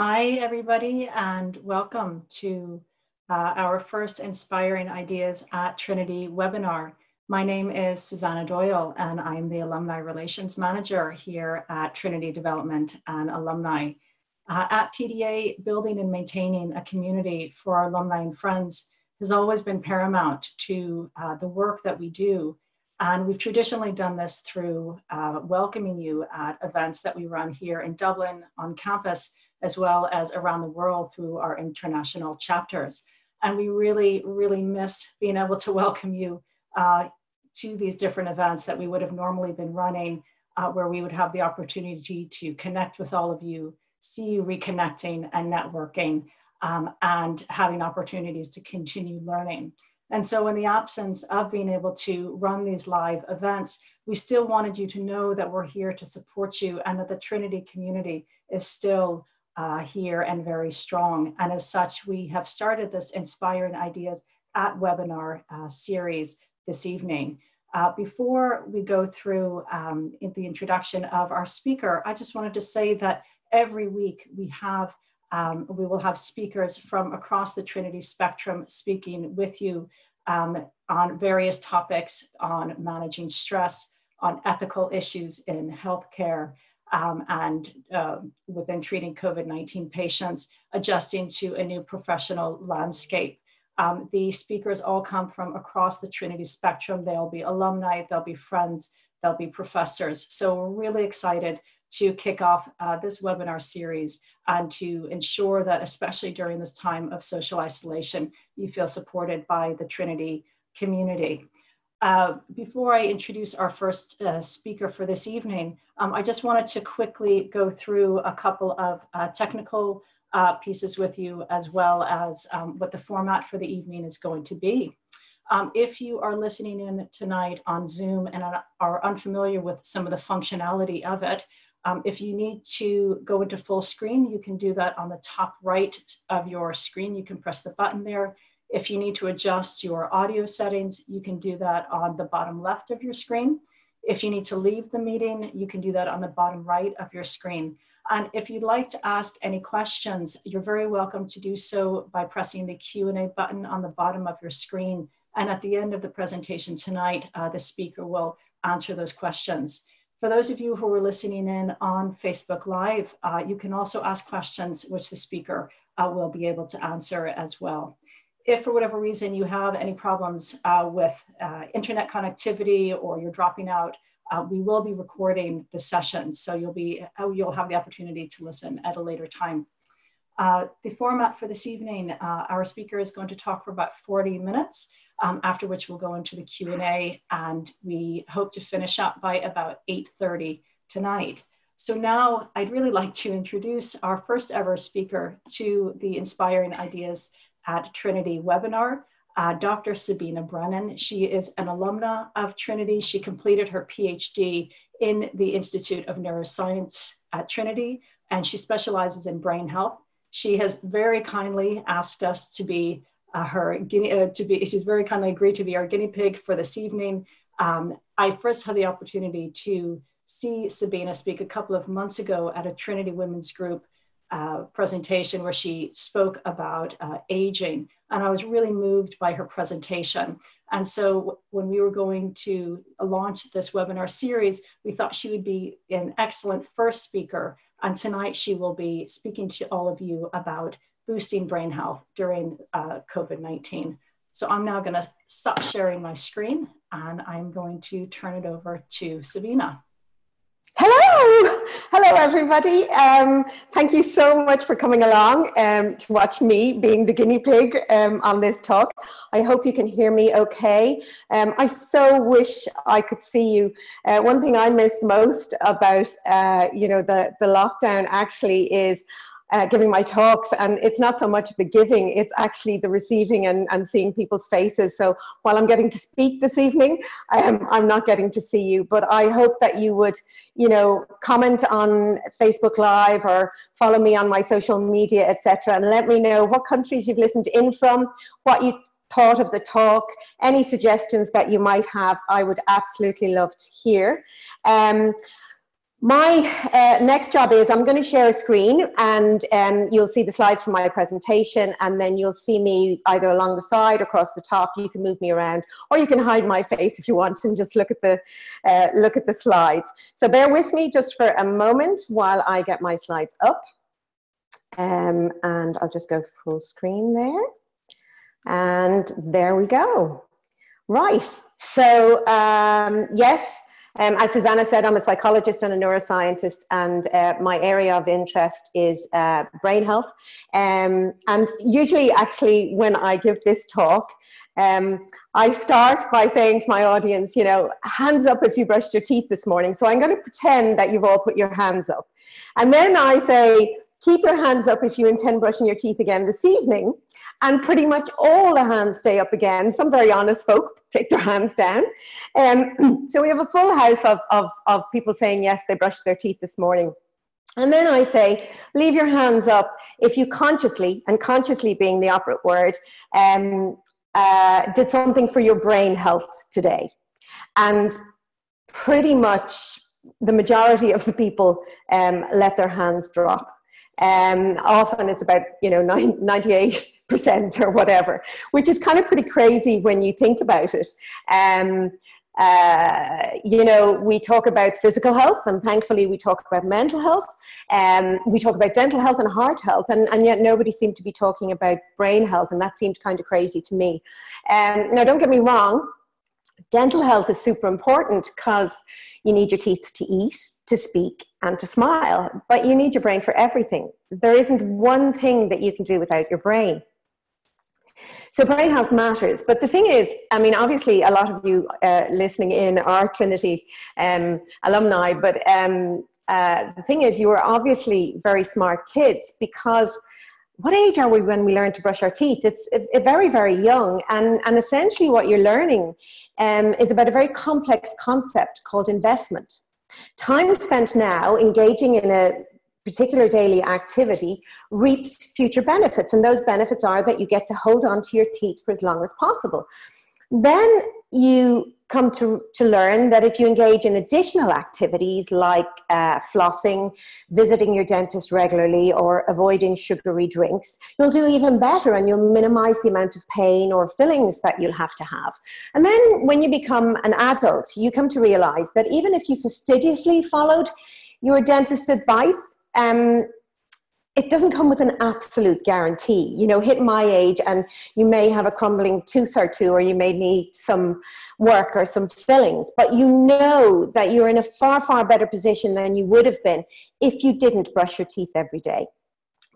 Hi, everybody, and welcome to uh, our first Inspiring Ideas at Trinity webinar. My name is Susanna Doyle, and I'm the Alumni Relations Manager here at Trinity Development and Alumni. Uh, at TDA, building and maintaining a community for our alumni and friends has always been paramount to uh, the work that we do. And we've traditionally done this through uh, welcoming you at events that we run here in Dublin on campus as well as around the world through our international chapters. And we really, really miss being able to welcome you uh, to these different events that we would have normally been running, uh, where we would have the opportunity to connect with all of you, see you reconnecting and networking, um, and having opportunities to continue learning. And so, in the absence of being able to run these live events, we still wanted you to know that we're here to support you and that the Trinity community is still uh, here and very strong. And as such, we have started this Inspiring Ideas at webinar uh, series this evening. Uh, before we go through um, in the introduction of our speaker, I just wanted to say that every week we have um, we will have speakers from across the Trinity spectrum speaking with you um, on various topics on managing stress, on ethical issues in healthcare, um, and uh, within treating COVID 19 patients, adjusting to a new professional landscape. Um, the speakers all come from across the Trinity spectrum. They'll be alumni, they'll be friends, they'll be professors. So we're really excited to kick off uh, this webinar series and to ensure that, especially during this time of social isolation, you feel supported by the Trinity community. Uh, before I introduce our first uh, speaker for this evening, um, I just wanted to quickly go through a couple of uh, technical uh, pieces with you, as well as um, what the format for the evening is going to be. Um, if you are listening in tonight on Zoom and are unfamiliar with some of the functionality of it, um, if you need to go into full screen, you can do that on the top right of your screen. You can press the button there. If you need to adjust your audio settings, you can do that on the bottom left of your screen. If you need to leave the meeting, you can do that on the bottom right of your screen. And if you'd like to ask any questions, you're very welcome to do so by pressing the Q&A button on the bottom of your screen. And at the end of the presentation tonight, uh, the speaker will answer those questions. For those of you who are listening in on Facebook Live, uh, you can also ask questions which the speaker uh, will be able to answer as well if for whatever reason you have any problems uh, with uh, internet connectivity or you're dropping out, uh, we will be recording the session. So you'll, be, uh, you'll have the opportunity to listen at a later time. Uh, the format for this evening, uh, our speaker is going to talk for about 40 minutes, um, after which we'll go into the Q&A and we hope to finish up by about 8.30 tonight. So now I'd really like to introduce our first ever speaker to the Inspiring Ideas at Trinity webinar. Uh, Dr. Sabina Brennan. She is an alumna of Trinity. She completed her PhD in the Institute of Neuroscience at Trinity, and she specializes in brain health. She has very kindly asked us to be uh, her guinea, uh, to be, she's very kindly agreed to be our guinea pig for this evening. Um, I first had the opportunity to see Sabina speak a couple of months ago at a Trinity Women's Group uh, presentation where she spoke about uh, aging. And I was really moved by her presentation. And so when we were going to launch this webinar series, we thought she would be an excellent first speaker. And tonight she will be speaking to all of you about boosting brain health during uh, COVID 19. So I'm now going to stop sharing my screen and I'm going to turn it over to Sabina. Hello, hello everybody. Um, thank you so much for coming along um, to watch me being the guinea pig um, on this talk. I hope you can hear me okay. Um, I so wish I could see you. Uh, one thing I miss most about uh, you know the the lockdown actually is uh, giving my talks and it's not so much the giving it's actually the receiving and, and seeing people's faces so while i'm getting to speak this evening um, i'm not getting to see you but i hope that you would you know comment on facebook live or follow me on my social media etc and let me know what countries you've listened in from what you thought of the talk, any suggestions that you might have, I would absolutely love to hear. Um, my uh, next job is I'm going to share a screen and um, you'll see the slides from my presentation and then you'll see me either along the side, across the top, you can move me around or you can hide my face if you want and just look at the, uh, look at the slides. So bear with me just for a moment while I get my slides up. Um, and I'll just go full screen there. And there we go. Right, so um, yes, um, as Susanna said, I'm a psychologist and a neuroscientist, and uh, my area of interest is uh, brain health. Um, and usually, actually, when I give this talk, um, I start by saying to my audience, you know, hands up if you brushed your teeth this morning. So I'm going to pretend that you've all put your hands up. And then I say, keep your hands up if you intend brushing your teeth again this evening. And pretty much all the hands stay up again. Some very honest folk take their hands down. Um, so we have a full house of, of, of people saying, yes, they brushed their teeth this morning. And then I say, leave your hands up if you consciously, and consciously being the operative word, um, uh, did something for your brain health today. And pretty much the majority of the people um, let their hands drop. Um, often it's about, you know, 98% or whatever, which is kind of pretty crazy when you think about it. Um, uh, you know, we talk about physical health, and thankfully, we talk about mental health. Um, we talk about dental health and heart health, and, and yet nobody seemed to be talking about brain health, and that seemed kind of crazy to me. Um, now, don't get me wrong, dental health is super important because you need your teeth to eat, to speak, and to smile, but you need your brain for everything. There isn't one thing that you can do without your brain. So brain health matters. But the thing is, I mean, obviously, a lot of you uh, listening in are Trinity um, alumni, but um, uh, the thing is, you are obviously very smart kids because what age are we when we learn to brush our teeth? It's a very, very young. And, and essentially, what you're learning um, is about a very complex concept called investment. Time spent now engaging in a particular daily activity reaps future benefits. And those benefits are that you get to hold on to your teeth for as long as possible. Then you come to, to learn that if you engage in additional activities like uh, flossing, visiting your dentist regularly, or avoiding sugary drinks, you'll do even better and you'll minimize the amount of pain or fillings that you'll have to have. And then when you become an adult, you come to realize that even if you fastidiously followed your dentist's advice, um, it doesn't come with an absolute guarantee. You know, hit my age and you may have a crumbling tooth or two, or you may need some work or some fillings, but you know that you're in a far, far better position than you would have been if you didn't brush your teeth every day.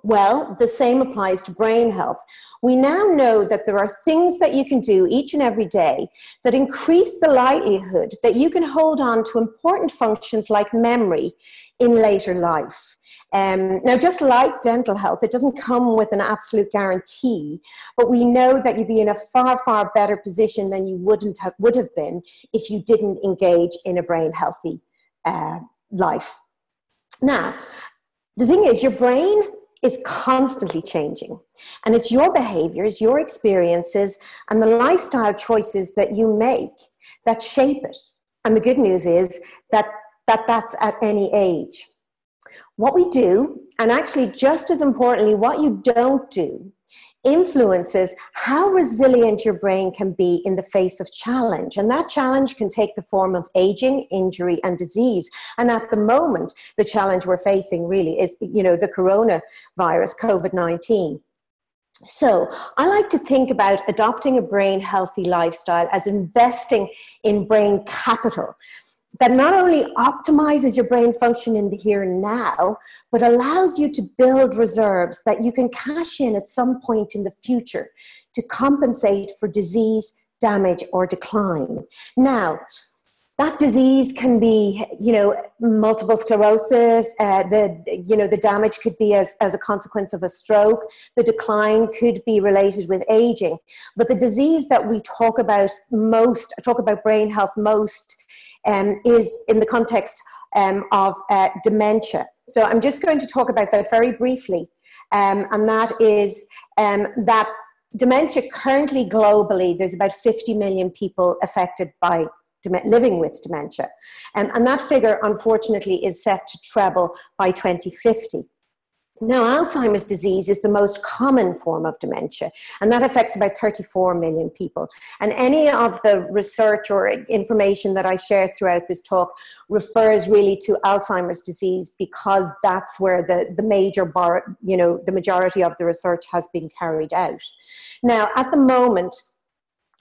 Well, the same applies to brain health. We now know that there are things that you can do each and every day that increase the likelihood that you can hold on to important functions like memory in later life. Um, now, just like dental health, it doesn't come with an absolute guarantee, but we know that you'd be in a far, far better position than you wouldn't have, would have been if you didn't engage in a brain healthy uh, life. Now, the thing is, your brain is constantly changing. And it's your behaviors, your experiences, and the lifestyle choices that you make that shape it. And the good news is that, that that's at any age. What we do, and actually just as importantly, what you don't do, influences how resilient your brain can be in the face of challenge. And that challenge can take the form of aging, injury, and disease. And at the moment, the challenge we're facing really is, you know, the coronavirus, COVID 19. So, I like to think about adopting a brain healthy lifestyle as investing in brain capital that not only optimizes your brain function in the here and now, but allows you to build reserves that you can cash in at some point in the future to compensate for disease, damage, or decline. Now, that disease can be, you know, multiple sclerosis. Uh, the, you know, the damage could be as, as a consequence of a stroke. The decline could be related with aging. But the disease that we talk about most, talk about brain health most, um, is in the context um, of uh, dementia. So I'm just going to talk about that very briefly, um, and that is um, that dementia currently globally, there's about 50 million people affected by living with dementia. Um, and that figure, unfortunately, is set to treble by 2050. Now, Alzheimer's disease is the most common form of dementia, and that affects about 34 million people. And any of the research or information that I share throughout this talk refers really to Alzheimer's disease because that's where the, the major, bar, you know, the majority of the research has been carried out. Now, at the moment,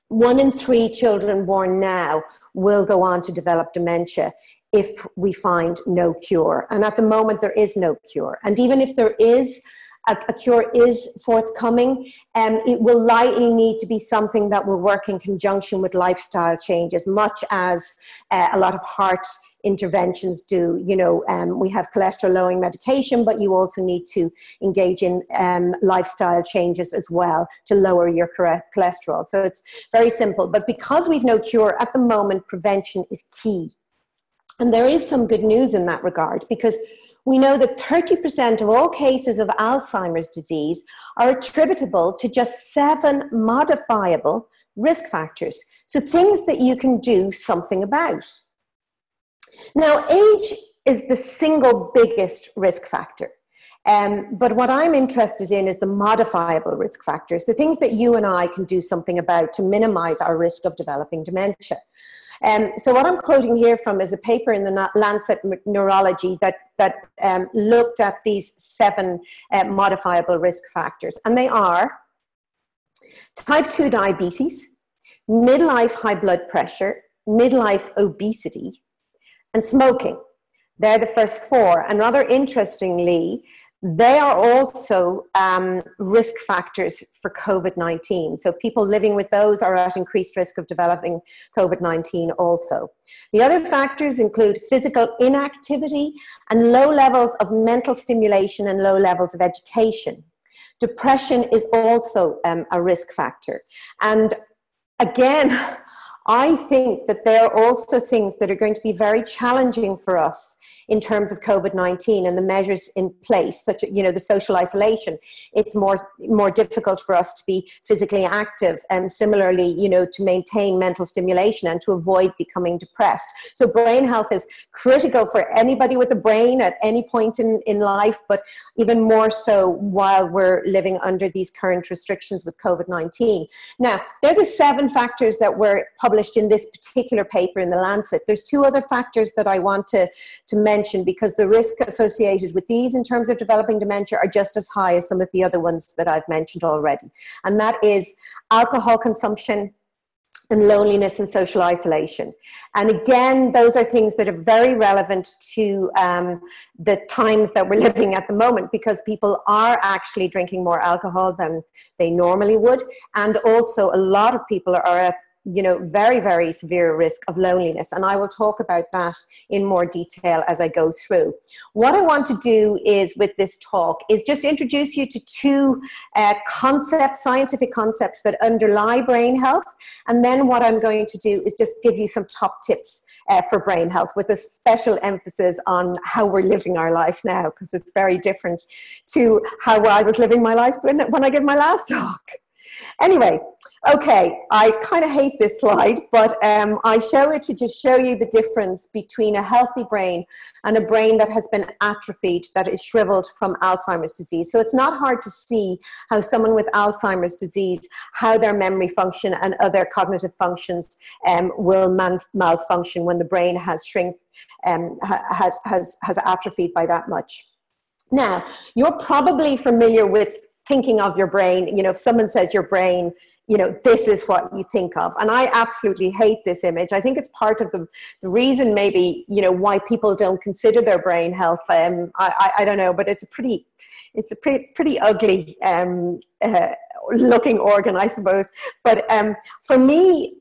one in three children born now will go on to develop dementia if we find no cure. And at the moment, there is no cure. And even if there is, a, a cure is forthcoming, um, it will likely need to be something that will work in conjunction with lifestyle changes, much as uh, a lot of heart interventions do. You know, um, we have cholesterol lowering medication, but you also need to engage in um, lifestyle changes as well to lower your cholesterol. So it's very simple. But because we've no cure at the moment, prevention is key. And there is some good news in that regard because we know that 30% of all cases of Alzheimer's disease are attributable to just seven modifiable risk factors. So things that you can do something about. Now, age is the single biggest risk factor. Um, but what I'm interested in is the modifiable risk factors, the things that you and I can do something about to minimize our risk of developing dementia. Um, so what I'm quoting here from is a paper in the Lancet Neurology that, that um, looked at these seven uh, modifiable risk factors. And they are type 2 diabetes, midlife high blood pressure, midlife obesity, and smoking. They're the first four. And rather interestingly, they are also um, risk factors for COVID 19. So, people living with those are at increased risk of developing COVID 19 also. The other factors include physical inactivity and low levels of mental stimulation and low levels of education. Depression is also um, a risk factor. And again, I think that there are also things that are going to be very challenging for us in terms of COVID-19 and the measures in place, such as, you know, the social isolation. It's more, more difficult for us to be physically active and similarly, you know, to maintain mental stimulation and to avoid becoming depressed. So brain health is critical for anybody with a brain at any point in, in life, but even more so while we're living under these current restrictions with COVID-19. Now, there are the seven factors that were published in this particular paper in the Lancet. There's two other factors that I want to, to mention because the risk associated with these in terms of developing dementia are just as high as some of the other ones that I've mentioned already. And that is alcohol consumption, and loneliness and social isolation. And again, those are things that are very relevant to um, the times that we're living at the moment because people are actually drinking more alcohol than they normally would. And also, a lot of people are at you know, very, very severe risk of loneliness. And I will talk about that in more detail as I go through. What I want to do is with this talk is just introduce you to two uh, concepts, scientific concepts that underlie brain health. And then what I'm going to do is just give you some top tips uh, for brain health with a special emphasis on how we're living our life now, because it's very different to how I was living my life when, when I gave my last talk. Anyway, okay, I kind of hate this slide, but um, I show it to just show you the difference between a healthy brain and a brain that has been atrophied, that is shriveled from Alzheimer's disease. So it's not hard to see how someone with Alzheimer's disease, how their memory function and other cognitive functions um, will malfunction when the brain has shrink, um, has, has, has atrophied by that much. Now, you're probably familiar with thinking of your brain you know if someone says your brain you know this is what you think of. And i absolutely hate this image. I think it's part of the, the reason maybe you know why people don't consider their brain health um, I, I, I don't know but it's a pretty it's a pretty, pretty ugly um, uh, looking organ i suppose. But um, for me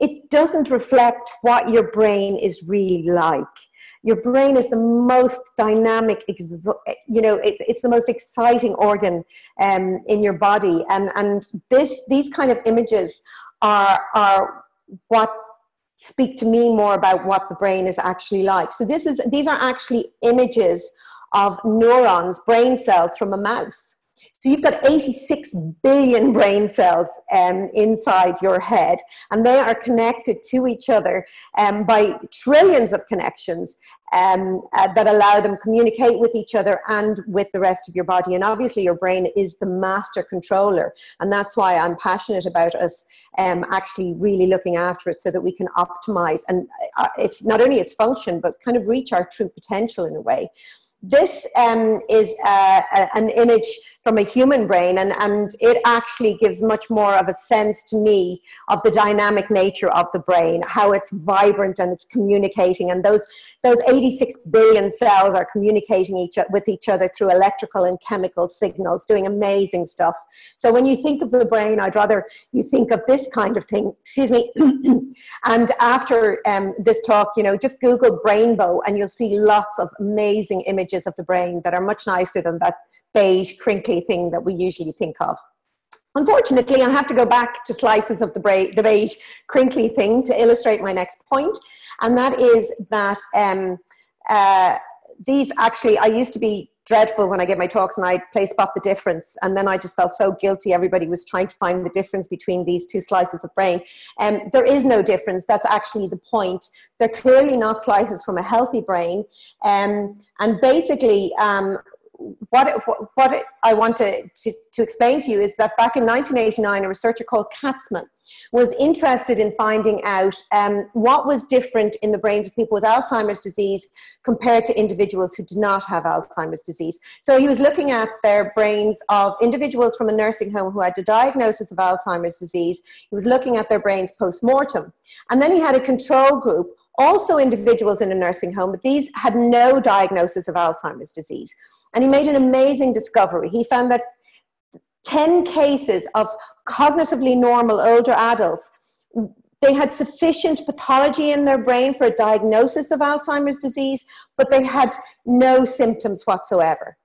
it doesn't reflect what your brain is really like your brain is the most dynamic you know it, it's the most exciting organ um, in your body. And and this these kind of images are are what speak to me more about what the brain is actually like. So this is these are actually images of neurons brain cells from a mouse So you've got 86 billion brain cells um, inside your head, and they are connected to each other um, by trillions of connections um, uh, that allow them to communicate with each other and with the rest of your body. And obviously, your brain is the master controller, and that's why I'm passionate about us um, actually really looking after it so that we can optimize and uh, it's not only its function but kind of reach our true potential in a way. This um, is uh, an image from a human brain and, and it actually gives much more of a sense to me of the dynamic nature of the brain how it's vibrant and it's communicating and those those 86 billion cells are communicating each, with each other through electrical and chemical signals doing amazing stuff. So when you think of the brain i'd rather you think of this kind of thing excuse me and after um, this talk you know just google brainbow and you'll see lots of amazing images of the brain that are much nicer than that beige, crinkly thing that we usually think of. Unfortunately, I have to go back to slices of the, beige, crinkly thing to illustrate my next point, and that is that um, uh, these actually, I used to be dreadful when I gave my talks and I'd play spot the difference. And then I just felt so guilty. Everybody was trying to find the difference between these two slices of brain. And um, there is no difference. That's actually the point. They're clearly not slices from a healthy brain. Um, and basically, um, what, what I want to, to, to, explain to you is that back in 1989, a researcher called Katzman was interested in finding out um, what was different in the brains of people with Alzheimer's disease compared to individuals who did not have Alzheimer's disease. So he was looking at their brains of individuals from a nursing home who had a diagnosis of Alzheimer's disease. He was looking at their brains post mortem. And then he had a control group also individuals in a nursing home, but these had no diagnosis of Alzheimer's disease. And he made an amazing discovery. He found that 10 cases of cognitively normal older adults they had sufficient pathology in their brain for a diagnosis of Alzheimer's disease, but they had no symptoms whatsoever.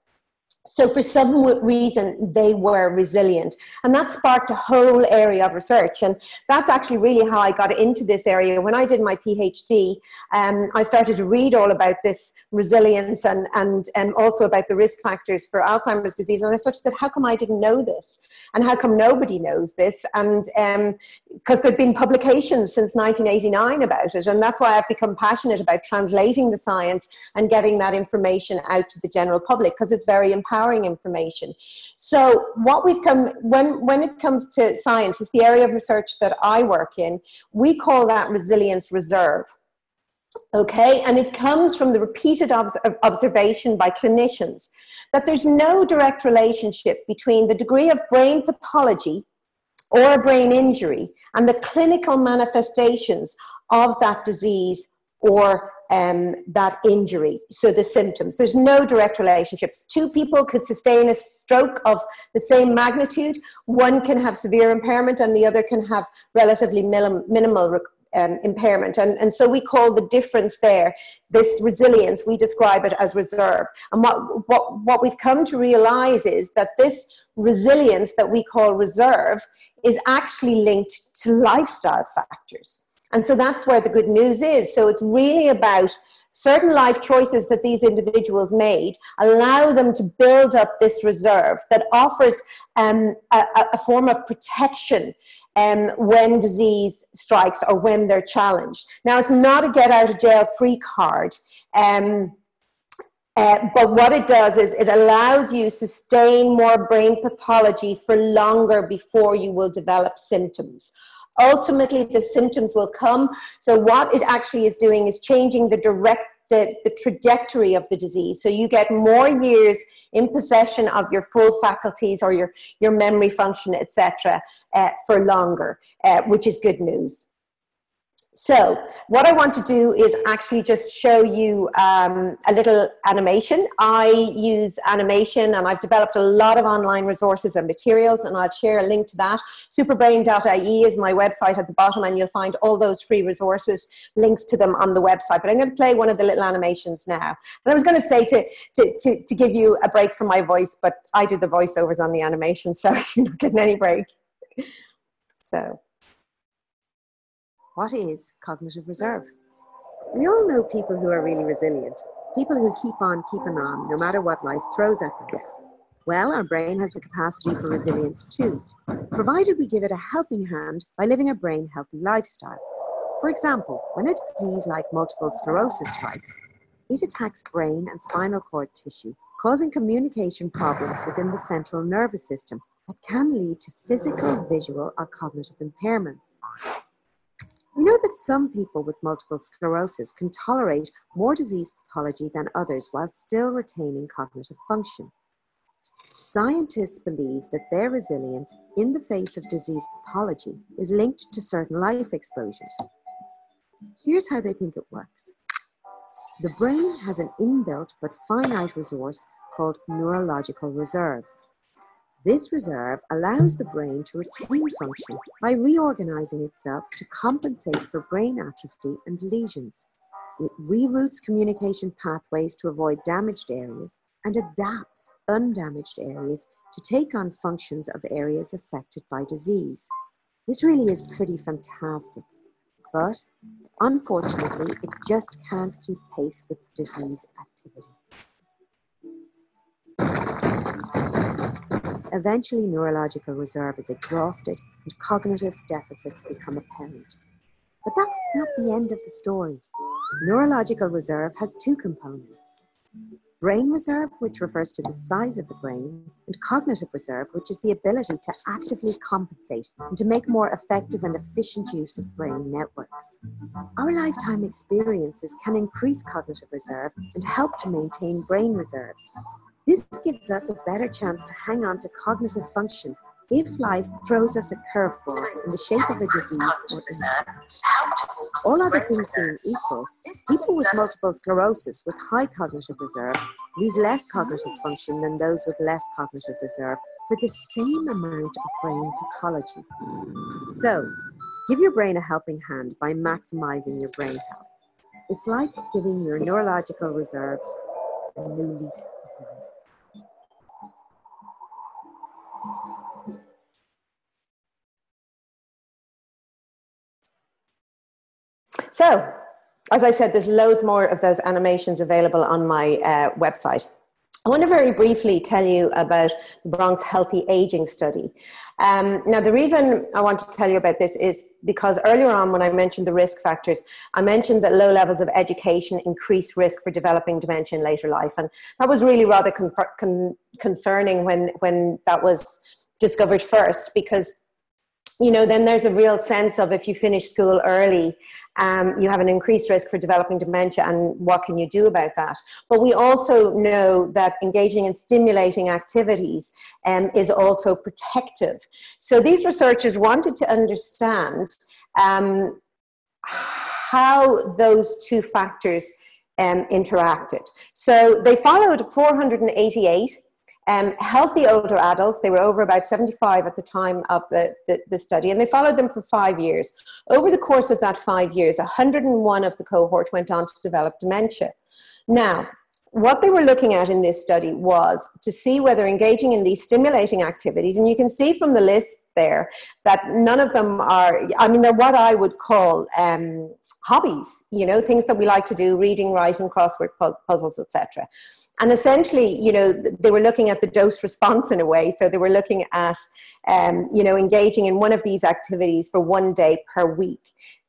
So, for some reason, they were resilient. And that sparked a whole area of research. And that's actually really how I got into this area. When I did my PhD, um, I started to read all about this resilience and, and, and also about the risk factors for Alzheimer's disease. And I sort of said, how come I didn't know this? And how come nobody knows this? And because um, there have been publications since 1989 about it. And that's why I've become passionate about translating the science and getting that information out to the general public because it's very empowering empowering information. So what we've come when when it comes to science, it's the area of research that I work in. We call that resilience reserve. Okay, and it comes from the repeated observation by clinicians that there's no direct relationship between the degree of brain pathology or a brain injury and the clinical manifestations of that disease or um, that injury. So the symptoms. There's no direct relationships. Two people could sustain a stroke of the same magnitude. One can have severe impairment, and the other can have relatively minim- minimal. Um, impairment and, and so we call the difference there this resilience we describe it as reserve and what, what, what we've come to realize is that this resilience that we call reserve is actually linked to lifestyle factors and so that's where the good news is. So it's really about certain life choices that these individuals made allow them to build up this reserve that offers um, a, a, form of protection um, when disease strikes or when they're challenged. Now, it's not a get out of jail free card. Um, uh, but what it does is it allows you to sustain more brain pathology for longer before you will develop symptoms ultimately the symptoms will come. So what it actually is doing is changing the direct the, the trajectory of the disease. So you get more years in possession of your full faculties or your, your memory function, etc., uh, for longer, uh, which is good news. So what I want to do is actually just show you um, a little animation. I use animation and I've developed a lot of online resources and materials and I'll share a link to that. Superbrain.ie is my website at the bottom and you'll find all those free resources, links to them on the website. But I'm going to play one of the little animations now. And I was going to say to, to, to, to give you a break from my voice, but I do the voiceovers on the animation, so you're not getting any break. So. What is cognitive reserve? We all know people who are really resilient, people who keep on keeping on no matter what life throws at them. Well, our brain has the capacity for resilience too, provided we give it a helping hand by living a brain healthy lifestyle. For example, when a disease like multiple sclerosis strikes, it attacks brain and spinal cord tissue, causing communication problems within the central nervous system that can lead to physical, visual, or cognitive impairments. We know that some people with multiple sclerosis can tolerate more disease pathology than others while still retaining cognitive function. Scientists believe that their resilience in the face of disease pathology is linked to certain life exposures. Here's how they think it works the brain has an inbuilt but finite resource called neurological reserve. This reserve allows the brain to retain function by reorganizing itself to compensate for brain atrophy and lesions. It reroutes communication pathways to avoid damaged areas and adapts undamaged areas to take on functions of areas affected by disease. This really is pretty fantastic, but unfortunately, it just can't keep pace with disease activity. Eventually, neurological reserve is exhausted and cognitive deficits become apparent. But that's not the end of the story. Neurological reserve has two components brain reserve, which refers to the size of the brain, and cognitive reserve, which is the ability to actively compensate and to make more effective and efficient use of brain networks. Our lifetime experiences can increase cognitive reserve and help to maintain brain reserves. This gives us a better chance to hang on to cognitive function if life throws us a curveball in the shape of a disease or All other things being equal, people with multiple sclerosis with high cognitive reserve lose less cognitive function than those with less cognitive reserve for the same amount of brain pathology. So, give your brain a helping hand by maximizing your brain health. It's like giving your neurological reserves a new lease So, as I said, there's loads more of those animations available on my uh, website. I want to very briefly tell you about the Bronx Healthy Aging Study. Um, now, the reason I want to tell you about this is because earlier on, when I mentioned the risk factors, I mentioned that low levels of education increase risk for developing dementia in later life. And that was really rather con- con- concerning when, when that was discovered first, because you know, then there's a real sense of if you finish school early, um, you have an increased risk for developing dementia, and what can you do about that? But we also know that engaging in stimulating activities um, is also protective. So these researchers wanted to understand um, how those two factors um, interacted. So they followed 488 um, healthy older adults, they were over about 75 at the time of the, the, the, study, and they followed them for five years. Over the course of that five years, 101 of the cohort went on to develop dementia. Now, what they were looking at in this study was to see whether engaging in these stimulating activities, and you can see from the list there that none of them are, I mean, they're what I would call um, hobbies, you know, things that we like to do, reading, writing, crossword puzzles, etc and essentially, you know, they were looking at the dose response in a way. So they were looking at, um, you know, engaging in one of these activities for one day per week.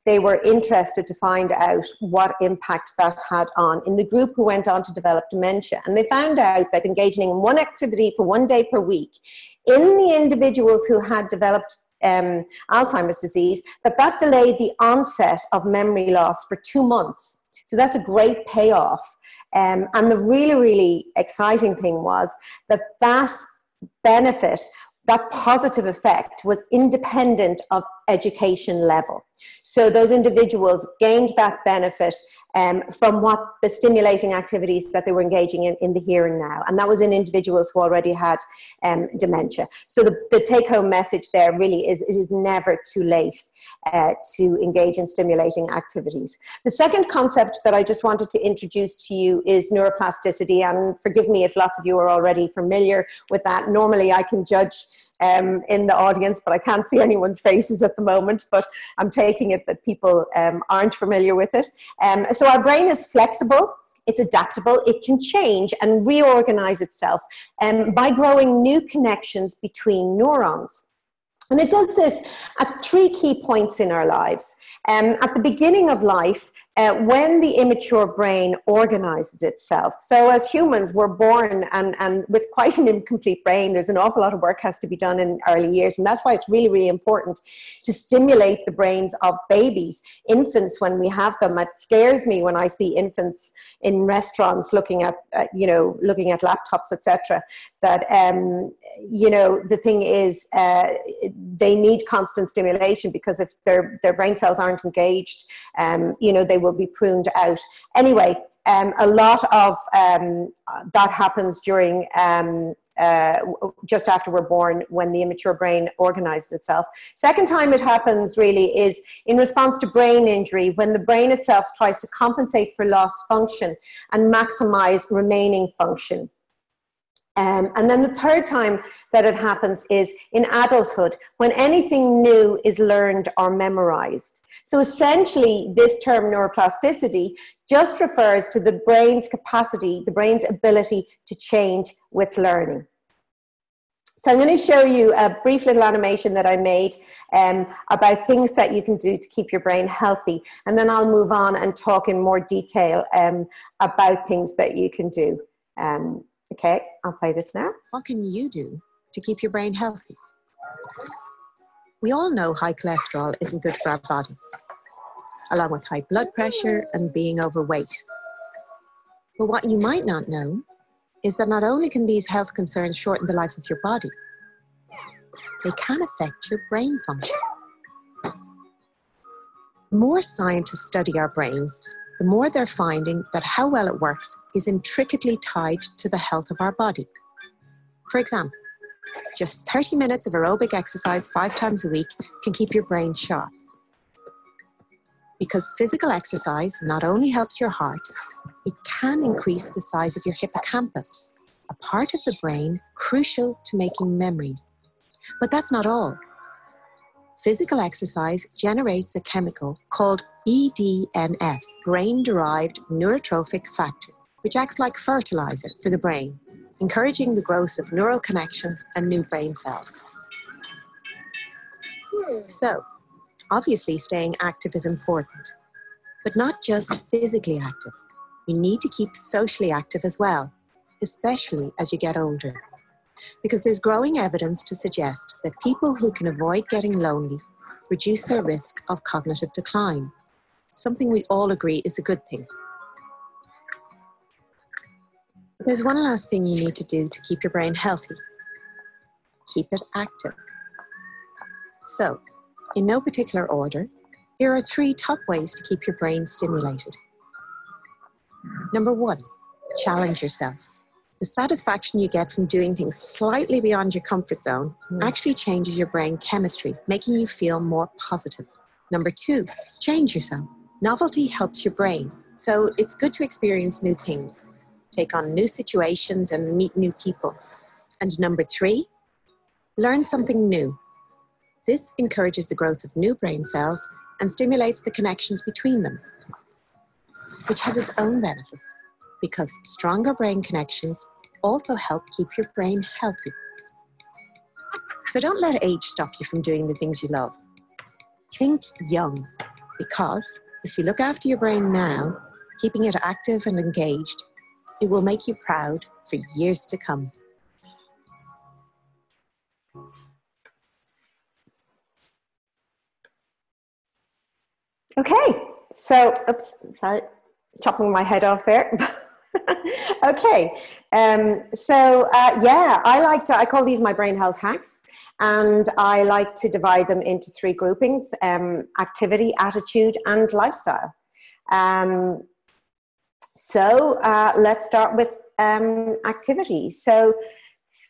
They were interested to find out what impact that had on in the group who went on to develop dementia. And they found out that engaging in one activity for one day per week in the individuals who had developed um, Alzheimer's disease, that that delayed the onset of memory loss for two months. So that's a great payoff. Um, and the really, really exciting thing was that that benefit, that positive effect was independent of education level. So those individuals gained that benefit um, from what the stimulating activities that they were engaging in in the here and now. And that was in individuals who already had um, dementia. So the, the take home message there really is it is never too late uh, to engage in stimulating activities. The second concept that I just wanted to introduce to you is neuroplasticity. And forgive me if lots of you are already familiar with that. Normally I can judge um, in the audience, but I can't see anyone's faces at the moment. But I'm taking it that people um, aren't familiar with it. Um, so our brain is flexible it's adaptable, it can change and reorganize itself um, by growing new connections between neurons. And it does this at three key points in our lives. Um, at the beginning of life, uh, when the immature brain organizes itself. So, as humans, we're born and, and with quite an incomplete brain. There's an awful lot of work has to be done in early years, and that's why it's really, really important to stimulate the brains of babies, infants when we have them. It scares me when I see infants in restaurants looking at, uh, you know, looking at laptops, etc. That um, you know, the thing is, uh, they need constant stimulation because if their their brain cells aren't engaged, um, you know, they will be pruned out. Anyway, um, a lot of um, that happens during um, uh, just after we're born when the immature brain organizes itself. Second time it happens really is in response to brain injury when the brain itself tries to compensate for lost function and maximize remaining function. Um, and then the third time that it happens is in adulthood, when anything new is learned or memorized. So essentially, this term neuroplasticity just refers to the brain's capacity, the brain's ability to change with learning. So I'm going to show you a brief little animation that I made um, about things that you can do to keep your brain healthy. And then I'll move on and talk in more detail um, about things that you can do. Um, Okay, I'll play this now. What can you do to keep your brain healthy? We all know high cholesterol isn't good for our bodies, along with high blood pressure and being overweight. But what you might not know is that not only can these health concerns shorten the life of your body, they can affect your brain function. More scientists study our brains, the more they're finding that how well it works is intricately tied to the health of our body. For example, just 30 minutes of aerobic exercise five times a week can keep your brain sharp. Because physical exercise not only helps your heart, it can increase the size of your hippocampus, a part of the brain crucial to making memories. But that's not all. Physical exercise generates a chemical called BDNF, brain derived neurotrophic factor, which acts like fertilizer for the brain, encouraging the growth of neural connections and new brain cells. So, obviously, staying active is important, but not just physically active. You need to keep socially active as well, especially as you get older. Because there's growing evidence to suggest that people who can avoid getting lonely reduce their risk of cognitive decline something we all agree is a good thing. There's one last thing you need to do to keep your brain healthy keep it active. So, in no particular order, here are three top ways to keep your brain stimulated. Number one, challenge yourself. The satisfaction you get from doing things slightly beyond your comfort zone hmm. actually changes your brain chemistry, making you feel more positive. Number two, change yourself. Novelty helps your brain, so it's good to experience new things, take on new situations, and meet new people. And number three, learn something new. This encourages the growth of new brain cells and stimulates the connections between them, which has its own benefits because stronger brain connections also help keep your brain healthy. So don't let age stop you from doing the things you love. Think young because if you look after your brain now, keeping it active and engaged, it will make you proud for years to come. Okay, so, oops, sorry, chopping my head off there. okay, um, so uh, yeah, I like to, I call these my brain health hacks, and I like to divide them into three groupings um, activity, attitude, and lifestyle. Um, so uh, let's start with um, activity. So,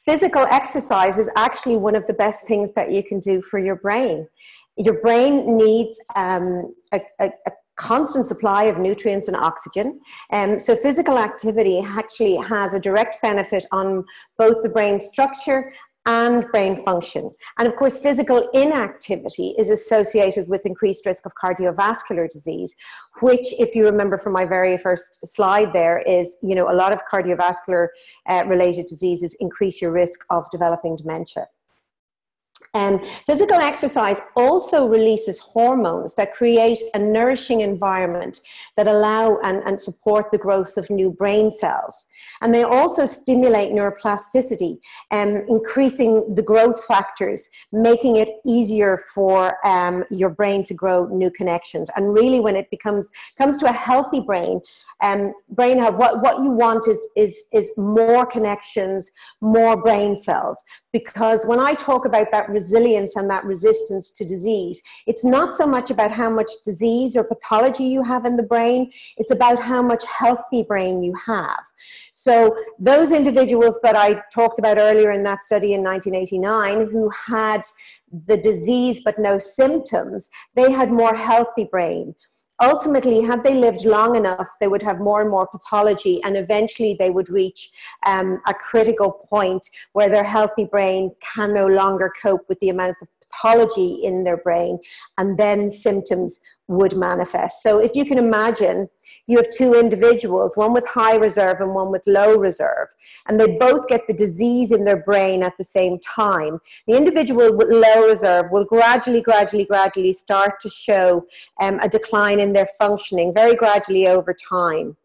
physical exercise is actually one of the best things that you can do for your brain. Your brain needs um, a, a, a constant supply of nutrients and oxygen. Um, so, physical activity actually has a direct benefit on both the brain structure and brain function. And of course, physical inactivity is associated with increased risk of cardiovascular disease, which, if you remember from my very first slide, there is, you know, a lot of cardiovascular uh, related diseases increase your risk of developing dementia. Um, physical exercise also releases hormones that create a nourishing environment that allow and, and support the growth of new brain cells. And they also stimulate neuroplasticity, um, increasing the growth factors, making it easier for um, your brain to grow new connections. And really, when it becomes comes to a healthy brain, um, brain health, what, what you want is, is, is more connections, more brain cells. Because when I talk about that resilience and that resistance to disease. It's not so much about how much disease or pathology you have in the brain, it's about how much healthy brain you have. So, those individuals that I talked about earlier in that study in 1989 who had the disease but no symptoms, they had more healthy brain ultimately, had they lived long enough, they would have more and more pathology, and eventually they would reach um, a critical point where their healthy brain can no longer cope with the amount of pathology in their brain, and then symptoms would manifest. So if you can imagine, you have two individuals, one with high reserve and one with low reserve, and they both get the disease in their brain at the same time. The individual with low reserve will gradually, gradually, gradually start to show um, a decline in their functioning, very gradually over time.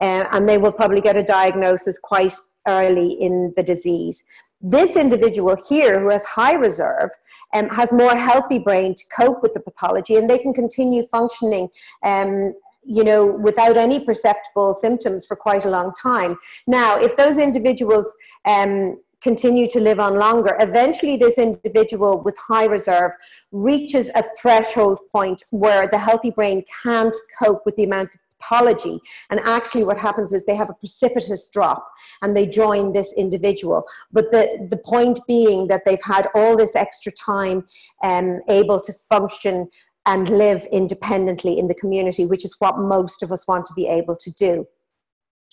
Uh, and they will probably get a diagnosis quite early in the disease this individual here who has high reserve um, has more healthy brain to cope with the pathology and they can continue functioning um, you know without any perceptible symptoms for quite a long time. Now if those individuals um, continue to live on longer eventually this individual with high reserve reaches a threshold point where the healthy brain can't cope with the amount of pathology. And actually, what happens is they have a precipitous drop and they join this individual. But the, the point being that they've had all this extra time um, able to function and live independently in the community, which is what most of us want to be able to do.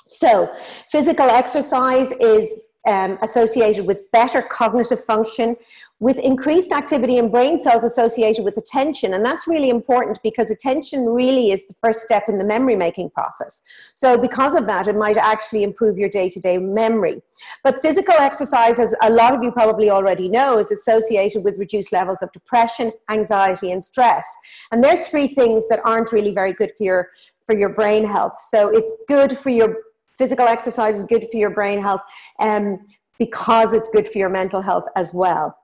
So, physical exercise is um, associated with better cognitive function, with increased activity in brain cells associated with attention. And that's really important because attention really is the first step in the memory making process. So, because of that, it might actually improve your day to day memory. But physical exercise, as a lot of you probably already know, is associated with reduced levels of depression, anxiety, and stress. And they're three things that aren't really very good for your for your brain health. So it's good for your physical exercise is good for your brain health um, because it's good for your mental health as well.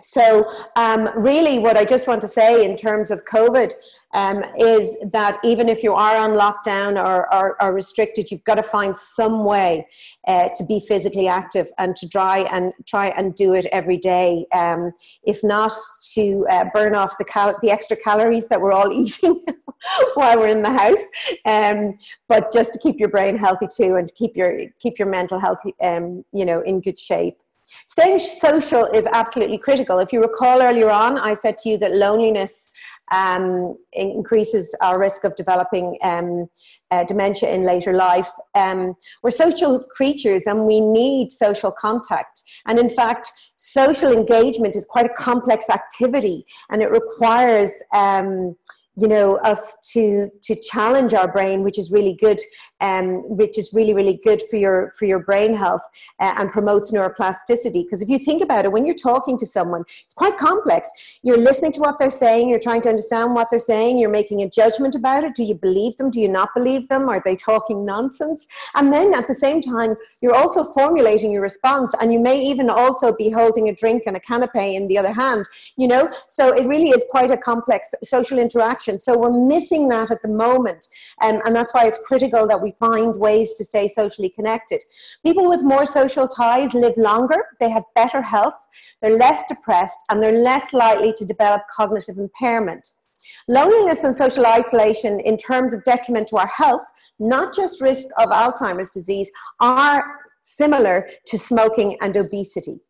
So, um, really, what I just want to say in terms of COVID um, is that even if you are on lockdown or, or, or restricted, you've got to find some way uh, to be physically active and to try and try and do it every day. Um, if not, to uh, burn off the cal- the extra calories that we're all eating while we're in the house, um, but just to keep your brain healthy too, and to keep your keep your mental health, um, you know, in good shape. Staying social is absolutely critical. If you recall earlier on, I said to you that loneliness um, increases our risk of developing um, uh, dementia in later life. Um, we're social creatures and we need social contact. And in fact, social engagement is quite a complex activity and it requires um, you know us to to challenge our brain which is really good um, which is really really good for your for your brain health uh, and promotes neuroplasticity. Because if you think about it when you're talking to someone it's quite complex. You're listening to what they're saying you're trying to understand what they're saying you're making a judgment about it. Do you believe them? Do you not believe them? Are they talking nonsense? And then at the same time you're also formulating your response and you may even also be holding a drink and a canapé in the other hand you know? So it really is quite a complex social interaction. So we're missing that at the moment um, and that's why it's critical that we we find ways to stay socially connected. People with more social ties live longer, they have better health, they're less depressed, and they're less likely to develop cognitive impairment. Loneliness and social isolation, in terms of detriment to our health, not just risk of Alzheimer's disease, are similar to smoking and obesity.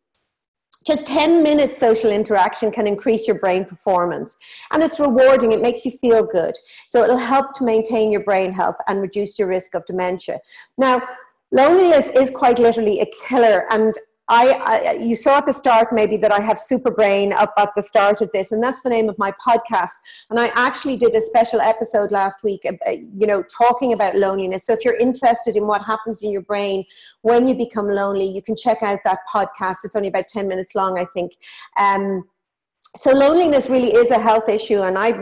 Just 10 minutes social interaction can increase your brain performance. And it's rewarding, it makes you feel good. So it'll help to maintain your brain health and reduce your risk of dementia. Now, loneliness is quite literally a killer. And I, I, you saw at the start maybe that I have super brain up at the start of this, and that's the name of my podcast. And I actually did a special episode last week, uh, you know, talking about loneliness. So if you're interested in what happens in your brain when you become lonely, you can check out that podcast. It's only about 10 minutes long, I think. Um, so loneliness really is a health issue and i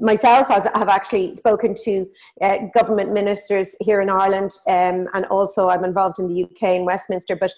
myself has, have actually spoken to uh, government ministers here in ireland um, and also i'm involved in the uk in westminster but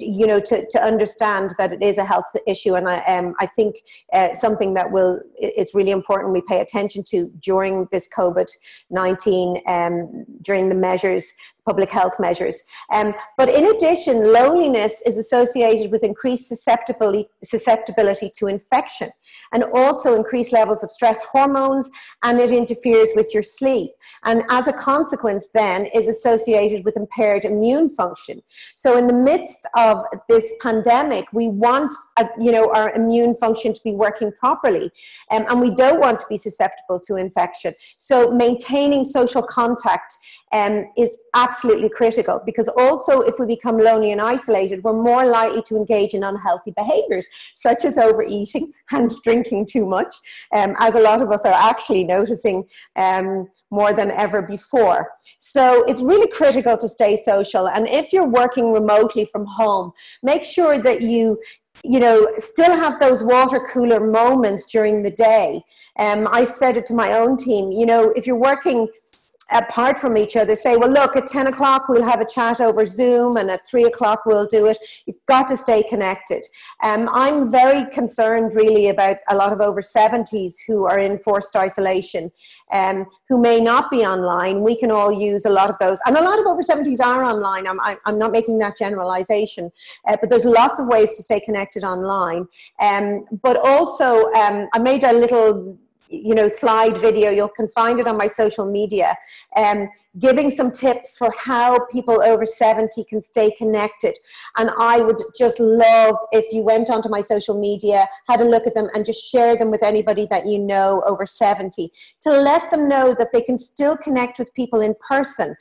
you know to, to understand that it is a health issue and i, um, I think uh, something that will it's really important we pay attention to during this covid-19 um, during the measures public health measures. Um, but in addition, loneliness is associated with increased susceptibility, susceptibility to infection and also increased levels of stress hormones, and it interferes with your sleep. And as a consequence, then, is associated with impaired immune function. So, in the midst of this pandemic, we want a, you know our immune function to be working properly, um, and we don't want to be susceptible to infection. So, maintaining social contact um, is absolutely critical because also if we become lonely and isolated, we're more likely to engage in unhealthy behaviors such as overeating and drinking too much, um, as a lot of us are actually noticing um, more than ever before. So it's really critical to stay social. And if you're working remotely from home, make sure that you you know, still have those water cooler moments during the day. Um, I said it to my own team, you know, if you're working apart from each other say, well, look, at 10 o'clock we'll have a chat over Zoom and at 3 o'clock we'll do it. You've got to stay connected. Um, I'm very concerned really about a lot of over 70s who are in forced isolation, um, who may not be online. We can all use a lot of those. And a lot of over 70s are online. I'm, I'm not making that generalization, uh, but there's lots of ways to stay connected online. Um, but also, um, I made a little you know slide video. You'll can find it on my social media. Um, giving some tips for how people over 70 can stay connected. And i would just love if you went onto my social media had a look at them and just share them with anybody that you know over 70 to let them know that they can still connect with people in person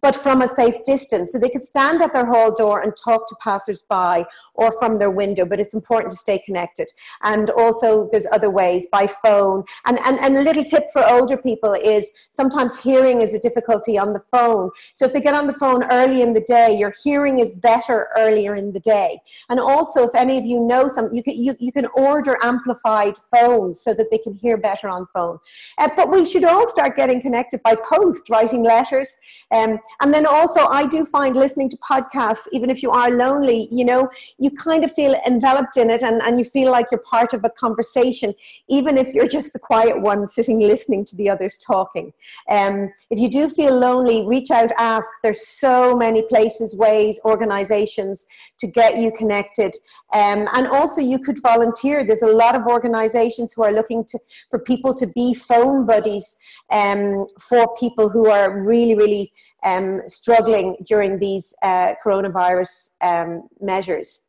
but from a safe distance. So they could stand at their hall door and talk to passers-by or from their window but it's important to stay connected. And also there's other ways by phone. And and, and, and a little tip for older people is sometimes hearing is a difficulty on the phone. So if they get on the phone early in the day, your hearing is better earlier in the day. And also, if any of you know some, you can, you, you can order amplified phones so that they can hear better on phone. Uh, but we should all start getting connected by post, writing letters. Um, and then also, I do find listening to podcasts, even if you are lonely, you know, you kind of feel enveloped in it and, and you feel like you're part of a conversation, even if you're just the quiet one sitting listening to the others talking. Um, if you do feel lonely, reach out, ask. There's so many places, ways, organizations to get you connected. Um, and also, you could volunteer. There's a lot of organizations who are looking to, for people to be phone buddies um, for people who are really, really um, struggling during these uh, coronavirus um, measures.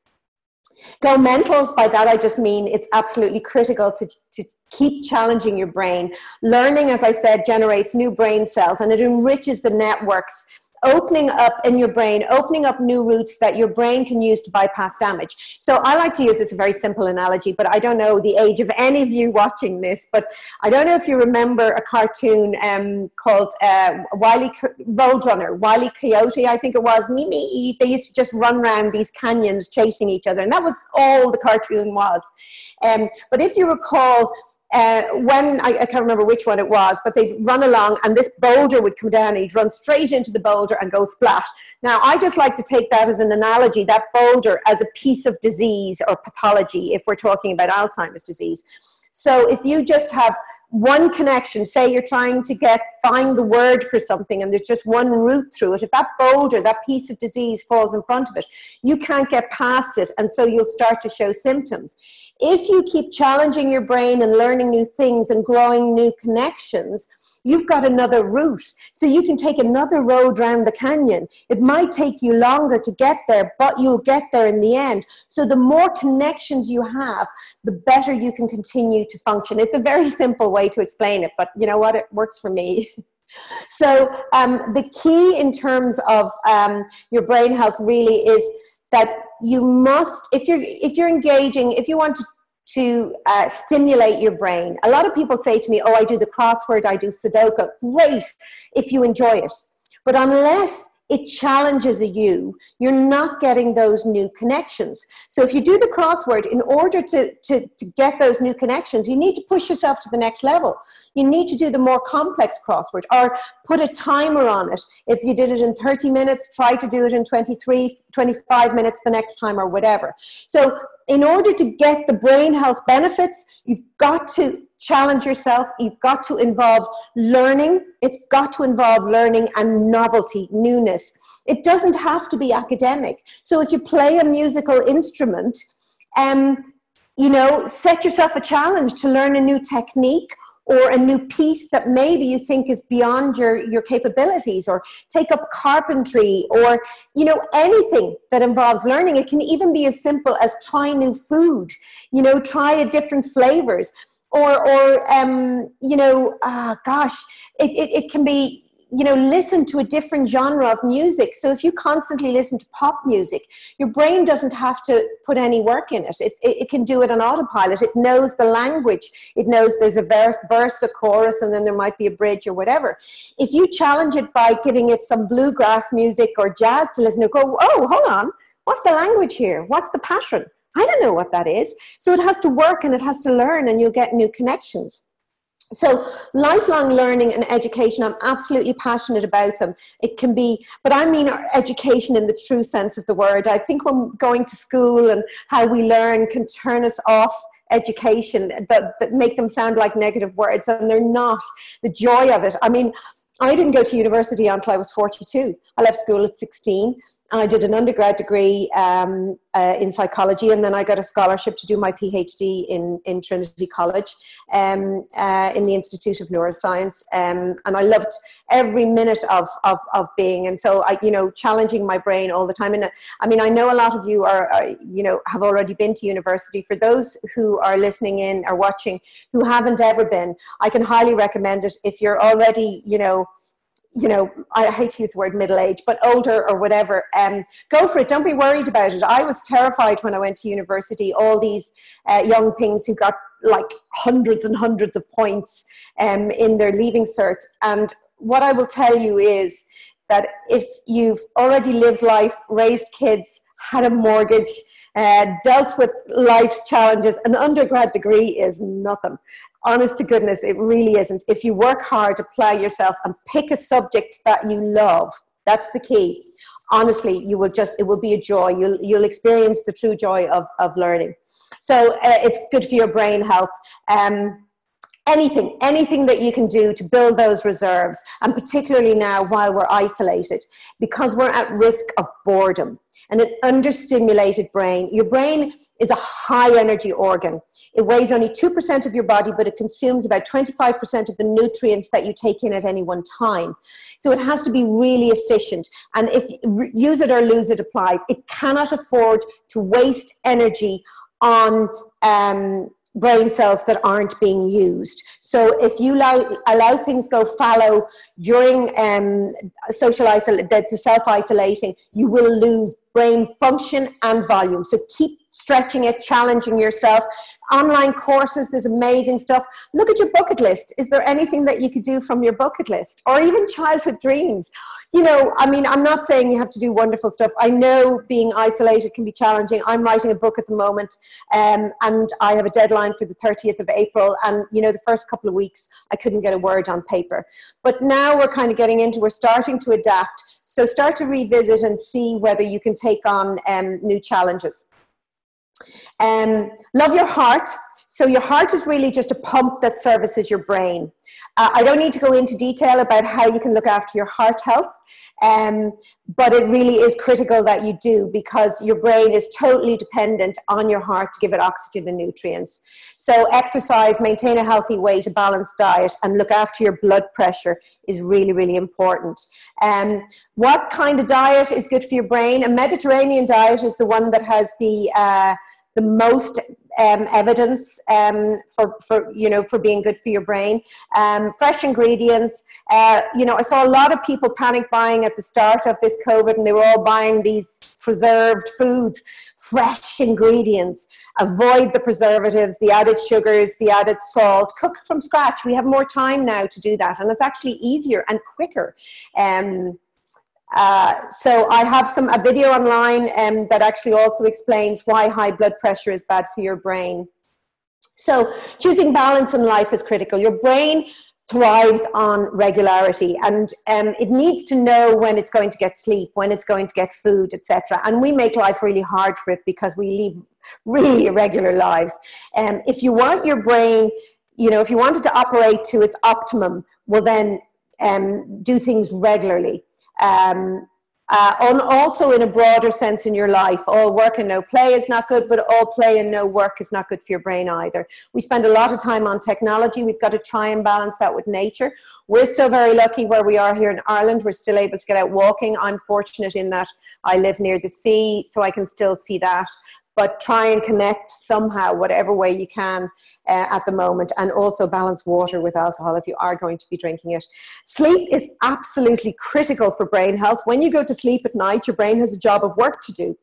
Go mental, by that I just mean it's absolutely critical to, to keep challenging your brain. Learning, as I said, generates new brain cells and it enriches the networks opening up in your brain, opening up new routes that your brain can use to bypass damage. So I like to use this a very simple analogy, but I don't know the age of any of you watching this, but I don't know if you remember a cartoon um, called uh, Wiley Roadrunner, Wiley Coyote, I think it was. Mimi, they used to just run around these canyons chasing each other, and that was all the cartoon was. Um, but if you recall, uh, when I, I, can't remember which one it was, but they'd run along and this boulder would come down and he'd run straight into the boulder and go splash. Now, I just like to take that as an analogy, that boulder as a piece of disease or pathology if we're talking about Alzheimer's disease. So if you just have one connection, say you're trying to get, find the word for something and there's just one route through it, if that boulder, that piece of disease falls in front of it, you can't get past it and so you'll start to show symptoms. If you keep challenging your brain and learning new things and growing new connections, you've got another route. So you can take another road round the canyon. It might take you longer to get there, but you'll get there in the end. So the more connections you have, the better you can continue to function. It's a very simple way to explain it, but you know what? It works for me. So um, the key in terms of um, your brain health really is that you must if you're if you're engaging if you want to to uh, stimulate your brain. A lot of people say to me, Oh, I do the crossword, I do Sudoku. Great if you enjoy it. But unless it challenges a you, you're not getting those new connections. So if you do the crossword, in order to, to, to get those new connections, you need to push yourself to the next level. You need to do the more complex crossword or put a timer on it. If you did it in 30 minutes, try to do it in 23, 25 minutes the next time or whatever. So in order to get the brain health benefits, you've got to challenge yourself. You've got to involve learning. It's got to involve learning and novelty, newness. It doesn't have to be academic. So if you play a musical instrument, um, you know, set yourself a challenge to learn a new technique or a new piece that maybe you think is beyond your, your capabilities or take up carpentry or you know anything that involves learning it can even be as simple as try new food you know try a different flavors or or um, you know uh, gosh it, it, it can be you know listen to a different genre of music. So if you constantly listen to pop music your brain doesn't have to put any work in it. It, it, it can do it on autopilot. It knows the language. It knows there's a verse, verse a chorus and then there might be a bridge or whatever. If you challenge it by giving it some bluegrass music or jazz to listen to go oh hold on. What's the language here? What's the pattern I don't know what that is. So it has to work and it has to learn, and you'll get new connections. So, lifelong learning and education, I'm absolutely passionate about them. It can be, but I mean education in the true sense of the word. I think when going to school and how we learn can turn us off education that, that make them sound like negative words, and they're not. The joy of it. I mean, I didn't go to university until I was 42. I left school at 16 and I did an undergrad degree um, uh, in psychology, and then I got a scholarship to do my PhD in, in Trinity College um, uh, in the Institute of Neuroscience. Um, and I loved every minute of, of, of being, and so I, you know, challenging my brain all the time. And uh, I mean, I know a lot of you are, are you know, have already been to university. For those who are listening in or watching who haven't ever been, I can highly recommend it if you're already, you know, you know, I hate to use the word middle age, but older or whatever, um, go for it. Don't be worried about it. I was terrified when I went to university, all these uh, young things who got like hundreds and hundreds of points um, in their leaving cert. And what I will tell you is that if you've already lived life, raised kids, had a mortgage, uh, dealt with life's challenges, an undergrad degree is nothing honest to goodness, it really isn't. If you work hard, apply yourself, and pick a subject that you love, that's the key. Honestly, you will just, it will be a joy. You'll, you'll experience the true joy of, of learning. So uh, it's good for your brain health. Um, anything, anything that you can do to build those reserves, and particularly now while we're isolated, because we're at risk of boredom and an understimulated brain. Your brain is a high energy organ. It weighs only 2% of your body, but it consumes about 25% of the nutrients that you take in at any one time. So it has to be really efficient. And if use it or lose it applies, it cannot afford to waste energy on um, brain cells that aren't being used. So if you allow, allow things go fallow during um, social isolation, the self-isolating, you will lose brain function and volume. So keep stretching it, challenging yourself. Online courses, there's amazing stuff. Look at your bucket list. Is there anything that you could do from your bucket list? Or even childhood dreams? You know, I mean, I'm not saying you have to do wonderful stuff. I know being isolated can be challenging. I'm writing a book at the moment, um, and I have a deadline for the 30th of April. And, you know, the first couple of weeks, I couldn't get a word on paper. But now we're kind of getting into, we're starting to adapt. So start to revisit and see whether you can take on um, new challenges. Um, love your heart. So your heart is really just a pump that services your brain. Uh, I don't need to go into detail about how you can look after your heart health, um, but it really is critical that you do because your brain is totally dependent on your heart to give it oxygen and nutrients. So exercise, maintain a healthy weight, a balanced diet, and look after your blood pressure is really, really important. Um, what kind of diet is good for your brain? A Mediterranean diet is the one that has the uh, the most um, evidence um, for, for, you know, for being good for your brain. Um, fresh ingredients. Uh, you know, I saw a lot of people panic buying at the start of this COVID and they were all buying these preserved foods fresh ingredients. Avoid the preservatives, the added sugars, the added salt. Cook from scratch. We have more time now to do that, and it's actually easier and quicker. Um, uh, so I have some a video online um, that actually also explains why high blood pressure is bad for your brain. So choosing balance in life is critical. Your brain thrives on regularity and um, it needs to know when it's going to get sleep when it's going to get food etc and we make life really hard for it because we live really irregular lives um, if you want your brain you know if you want it to operate to its optimum well then um, do things regularly um, uh, also in a broader sense in your life all work and no play is not good but all play and no work is not good for your brain either. We spend a lot of time on technology. We've got to try and balance that with nature. We're still very lucky where we are here in ireland. We're still able to get out walking. I'm fortunate in that i live near the sea so i can still see that but try and connect somehow, whatever way you can uh, at the moment, and also balance water with alcohol if you are going to be drinking it. Sleep is absolutely critical for brain health. When you go to sleep at night, your brain has a job of work to do.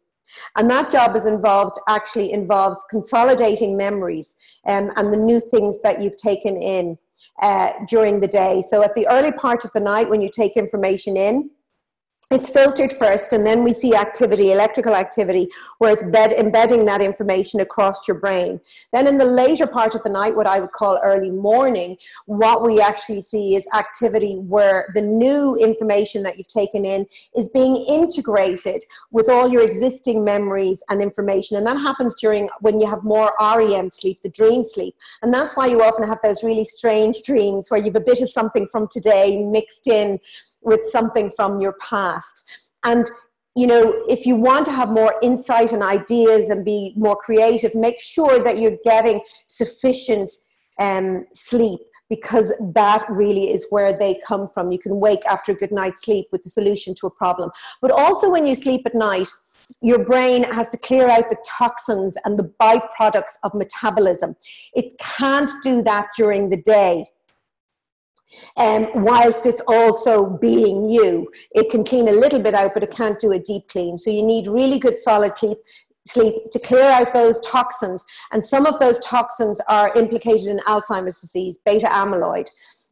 And that job is involved, actually involves consolidating memories um, and the new things that you've taken in uh, during the day. So at the early part of the night, when you take information in, it's filtered first and then we see activity electrical activity where it's bed, embedding that information across your brain. Then in the later part of the night what i would call early morning what we actually see is activity where the new information that you've taken in is being integrated with all your existing memories and information. And that happens during when you have more rem sleep the dream sleep. And that's why you often have those really strange dreams where you've a bit of something from today mixed in with something from your past. And you know, if you want to have more insight and ideas and be more creative, make sure that you're getting sufficient um, sleep because that really is where they come from. You can wake after a good night's sleep with the solution to a problem. But also, when you sleep at night, your brain has to clear out the toxins and the byproducts of metabolism. It can't do that during the day um, whilst it's also being you. It can clean a little bit out, but it can't do a deep clean. So you need really good solid sleep, sleep to clear out those toxins. And some of those toxins are implicated in Alzheimer's disease, beta amyloid.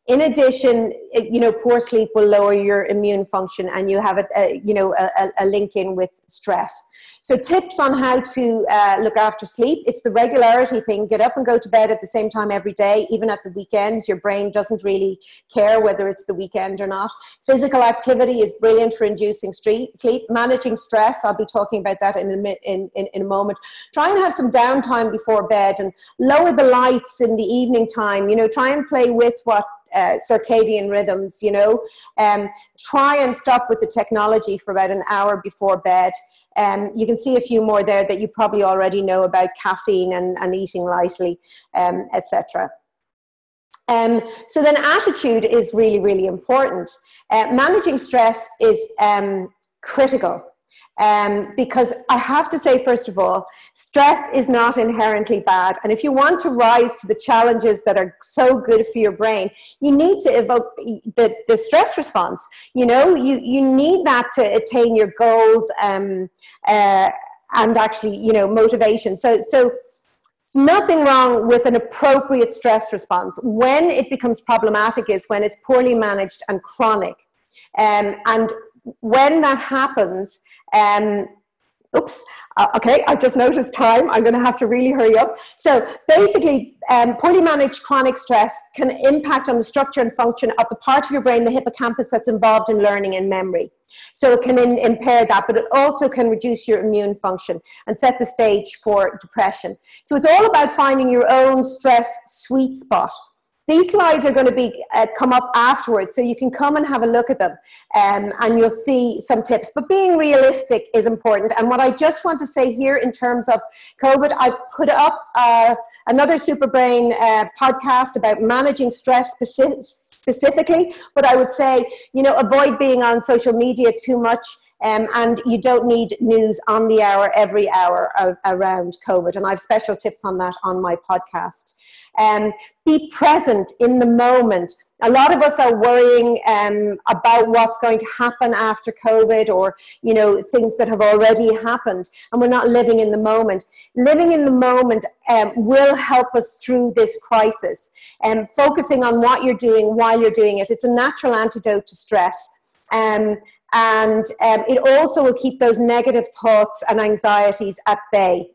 In addition, you know, poor sleep will lower your immune function, and you have a, a you know a, a link in with stress. So, tips on how to uh, look after sleep it's the regularity thing. Get up and go to bed at the same time every day, even at the weekends. Your brain doesn't really care whether it's the weekend or not. Physical activity is brilliant for inducing sleep. Managing stress, I'll be talking about that in a, in, in, in a moment. Try and have some downtime before bed and lower the lights in the evening time. You know, try and play with what uh, circadian rhythms, you know. Um, try and stop with the technology for about an hour before bed. Um, you can see a few more there that you probably already know about caffeine and, and eating lightly, um, etc. Um, so then attitude is really, really important. Uh, managing stress is um, critical um, because I have to say, first of all, stress is not inherently bad. And if you want to rise to the challenges that are so good for your brain, you need to evoke the, the stress response. You know, you, you need that to attain your goals um, uh, and actually, you know, motivation. So, so, there's nothing wrong with an appropriate stress response. When it becomes problematic is when it's poorly managed and chronic. Um, and when that happens, um, oops, uh, okay, I've just noticed time. I'm going to have to really hurry up. So basically, um, poorly managed chronic stress can impact on the structure and function of the part of your brain, the hippocampus, that's involved in learning and memory. So it can in, impair that, but it also can reduce your immune function and set the stage for depression. So it's all about finding your own stress sweet spot these slides are going to be uh, come up afterwards, so you can come and have a look at them, um, and you'll see some tips. But being realistic is important. And what I just want to say here in terms of COVID, I put up uh, another Superbrain uh, podcast about managing stress specific, specifically. But I would say, you know, avoid being on social media too much. Um, and you don't need news on the hour every hour around COVID. And I have special tips on that on my podcast. Um, be present in the moment. A lot of us are worrying um, about what's going to happen after COVID or, you know, things that have already happened, and we're not living in the moment. Living in the moment um, will help us through this crisis. And um, focusing on what you're doing while you're doing it. It's a natural antidote to stress. Um, and um, it also will keep those negative thoughts and anxieties at bay.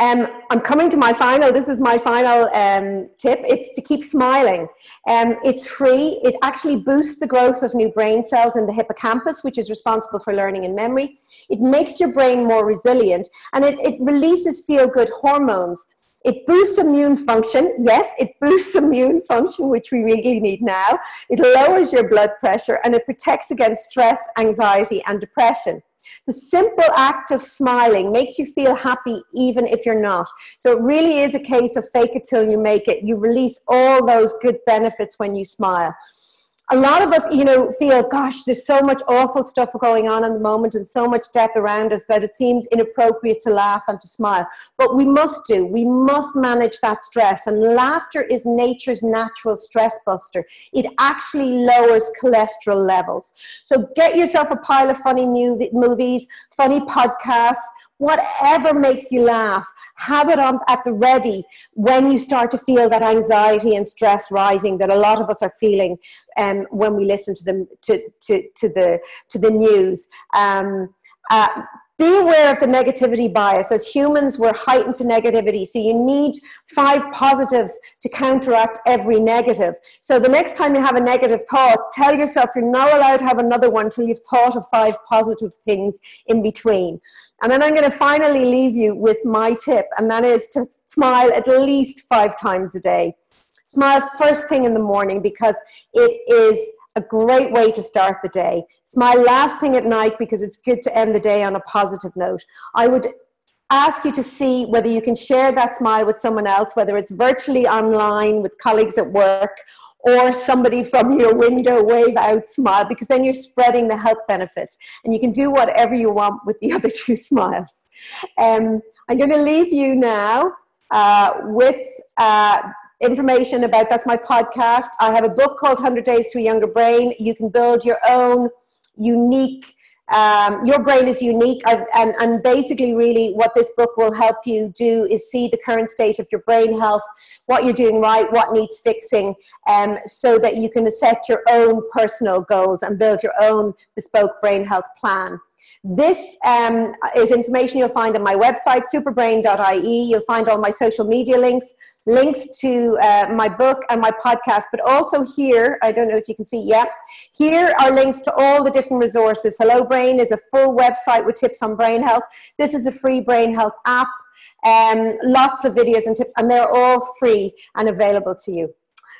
Um, I'm coming to my final, this is my final um, tip. It's to keep smiling. Um, it's free. It actually boosts the growth of new brain cells in the hippocampus, which is responsible for learning and memory. It makes your brain more resilient and it, it releases feel good hormones. It boosts immune function. Yes, it boosts immune function, which we really need now. It lowers your blood pressure and it protects against stress, anxiety, and depression. The simple act of smiling makes you feel happy even if you're not. So it really is a case of fake it till you make it. You release all those good benefits when you smile a lot of us, you know, feel, gosh, there's so much awful stuff going on in the moment and so much death around us that it seems inappropriate to laugh and to smile. But we must do, we must manage that stress. And laughter is nature's natural stress buster. It actually lowers cholesterol levels. So get yourself a pile of funny movies, funny podcasts, whatever makes you laugh, have it on at the ready when you start to feel that anxiety and stress rising that a lot of us are feeling um, when we listen to the to, to, to the to the news. Um, uh, be aware of the negativity bias. As humans, we're heightened to negativity. So you need five positives to counteract every negative. So the next time you have a negative thought, tell yourself you're not allowed to have another one until you've thought of five positive things in between. And then I'm going to finally leave you with my tip, and that is to smile at least five times a day. Smile first thing in the morning because it is a great way to start the day. It's my last thing at night because it's good to end the day on a positive note. I would ask you to see whether you can share that smile with someone else, whether it's virtually online with colleagues at work or somebody from your window wave out smile because then you're spreading the health benefits and you can do whatever you want with the other two smiles. Um, I'm going to leave you now uh, with uh, information about that's my podcast. I have a book called 100 Days to a Younger Brain. You can build your own unique um, your brain is unique and, and basically really what this book will help you do is see the current state of your brain health what you're doing right what needs fixing um, so that you can set your own personal goals and build your own bespoke brain health plan this um, is information you'll find on my website, superbrain.ie. You'll find all my social media links, links to uh, my book and my podcast, but also here, I don't know if you can see yet, here are links to all the different resources. Hello Brain is a full website with tips on brain health. This is a free brain health app. Um, lots of videos and tips, and they're all free and available to you.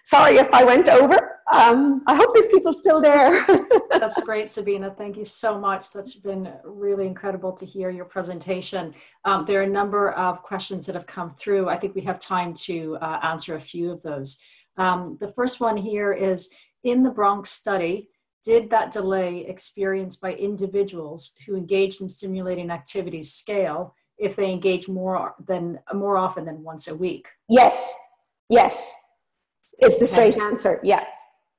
Sorry if I went over. Um, I hope there's people still there. That's great, Sabina. Thank you so much. That's been really incredible to hear your presentation. Um, there are a number of questions that have come through. I think we have time to uh, answer a few of those. Um, the first one here is in the Bronx study, did that delay experienced by individuals who engaged in stimulating activities scale if they engage more than more often than once a week? Yes. Yes is the straight answer. Yeah.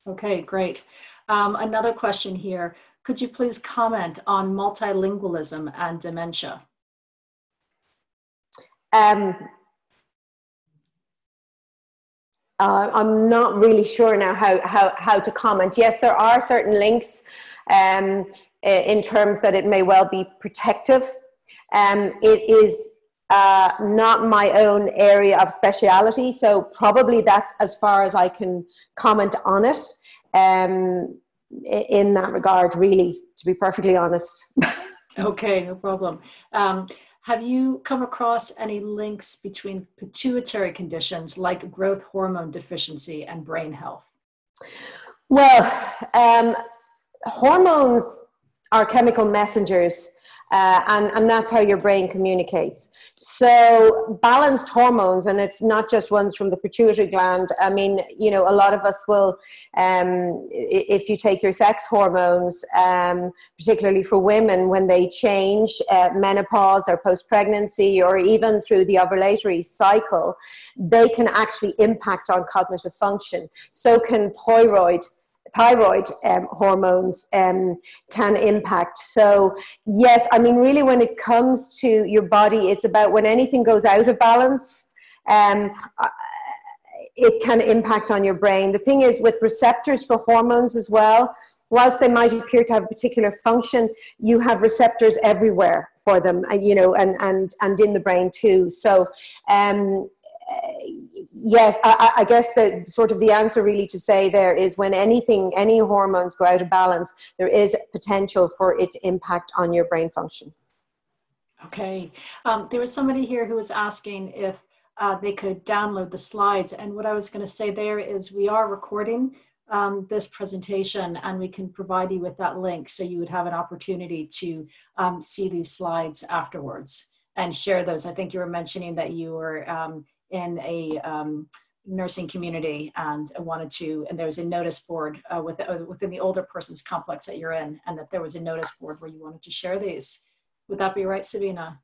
Okay, great. Um, another question here. Could you please comment on multilingualism and dementia? Um, uh, I'm not really sure now how, how, how to comment. Yes, there are certain links um, in terms that it may well be protective. Um, it is uh, not my own area of speciality, so probably that's as far as I can comment on it. Um, in that regard, really, to be perfectly honest. okay, no problem. Um, have you come across any links between pituitary conditions like growth hormone deficiency and brain health? Well, um, hormones are chemical messengers uh, and, and that's how your brain communicates. So, balanced hormones, and it's not just ones from the pituitary gland. I mean, you know, a lot of us will, um, if you take your sex hormones, um, particularly for women, when they change uh, menopause or post pregnancy or even through the ovulatory cycle, they can actually impact on cognitive function. So, can thyroid thyroid um, hormones um, can impact. So, yes, I mean, really, when it comes to your body, it's about when anything goes out of balance. Um, it can impact on your brain. The thing is, with receptors for hormones as well, whilst they might appear to have a particular function, you have receptors everywhere for them, you know, and and and in the brain too. So, um, yes, I, I, guess the sort of the answer really to say there is when anything, any hormones go out of balance, there is potential for it to impact on your brain function. Okay. Um, there was somebody here who was asking if uh, they could download the slides. And what I was going to say there is we are recording um, this presentation and we can provide you with that link so you would have an opportunity to um, see these slides afterwards and share those. I think you were mentioning that you were um, in a um, nursing community and wanted to, and there was a notice board uh, with, uh, within the older person's complex that you're in, and that there was a notice board where you wanted to share these. Would that be right, Sabina?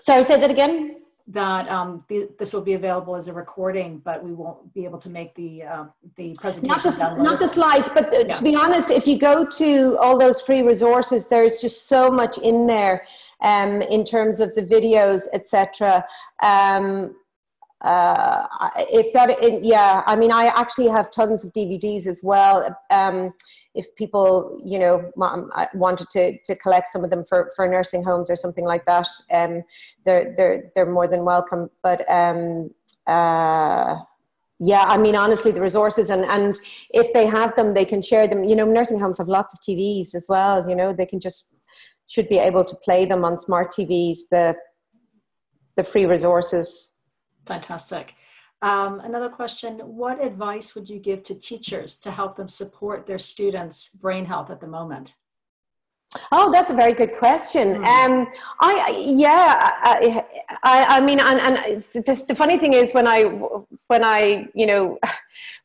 Sorry, say that again. That um, the, this will be available as a recording, but we won't be able to make the uh, the presentation. Not the, not the slides, but uh, yeah. to be honest, if you go to all those free resources, there's just so much in there um, in terms of the videos, etc. Um, uh, if that, it, yeah, I mean, I actually have tons of DVDs as well. Um, if people, you know, wanted to, to collect some of them for, for nursing homes or something like that, um, they're, they're, they're more than welcome. But, um, uh, yeah, I mean, honestly, the resources and, and if they have them, they can share them. You know, nursing homes have lots of TVs as well. You know, they can just should be able to play them on smart TVs. The the free resources Fantastic. Um, another question What advice would you give to teachers to help them support their students' brain health at the moment? Oh, that's a very good question. Hmm. Um, I yeah, I, I, I mean, and, and the, the, funny thing is when I when I you know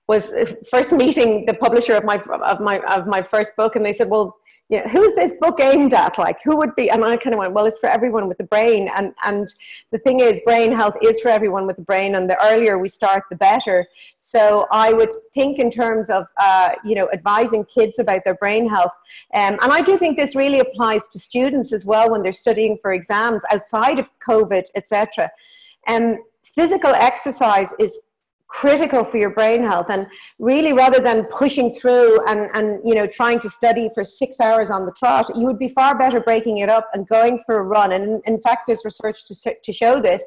was first meeting the publisher of my of my of my first book, and they said, well, you know, who's this book aimed at? Like, who would be? And I kind of went, well, it's for everyone with the brain. And and the thing is, brain health is for everyone with the brain. And the earlier we start, the better. So I would think in terms of, uh, you know, advising kids about their brain health. Um, and I do think this really applies to students as well when they're studying for exams outside of COVID, etc. Um, physical exercise is critical for your brain health. And really rather than pushing through and, and you know trying to study for six hours on the trot you would be far better breaking it up and going for a run. And in fact there's research to, to show this.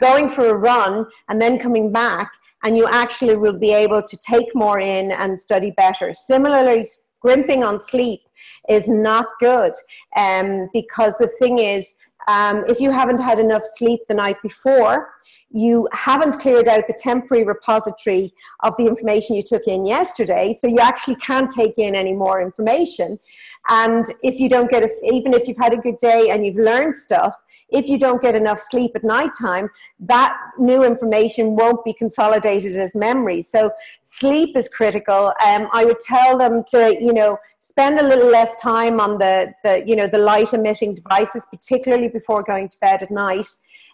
Going for a run and then coming back and you actually will be able to take more in and study better. Similarly scrimping on sleep is not good um, because the thing is um, if you haven't had enough sleep the night before you haven't cleared out the temporary repository of the information you took in yesterday, so you actually can't take in any more information. And if you don't get, a, even if you've had a good day and you've learned stuff, if you don't get enough sleep at nighttime, that new information won't be consolidated as memory. So sleep is critical. Um, I would tell them to, you know, spend a little less time on the, the you know, the light emitting devices, particularly before going to bed at night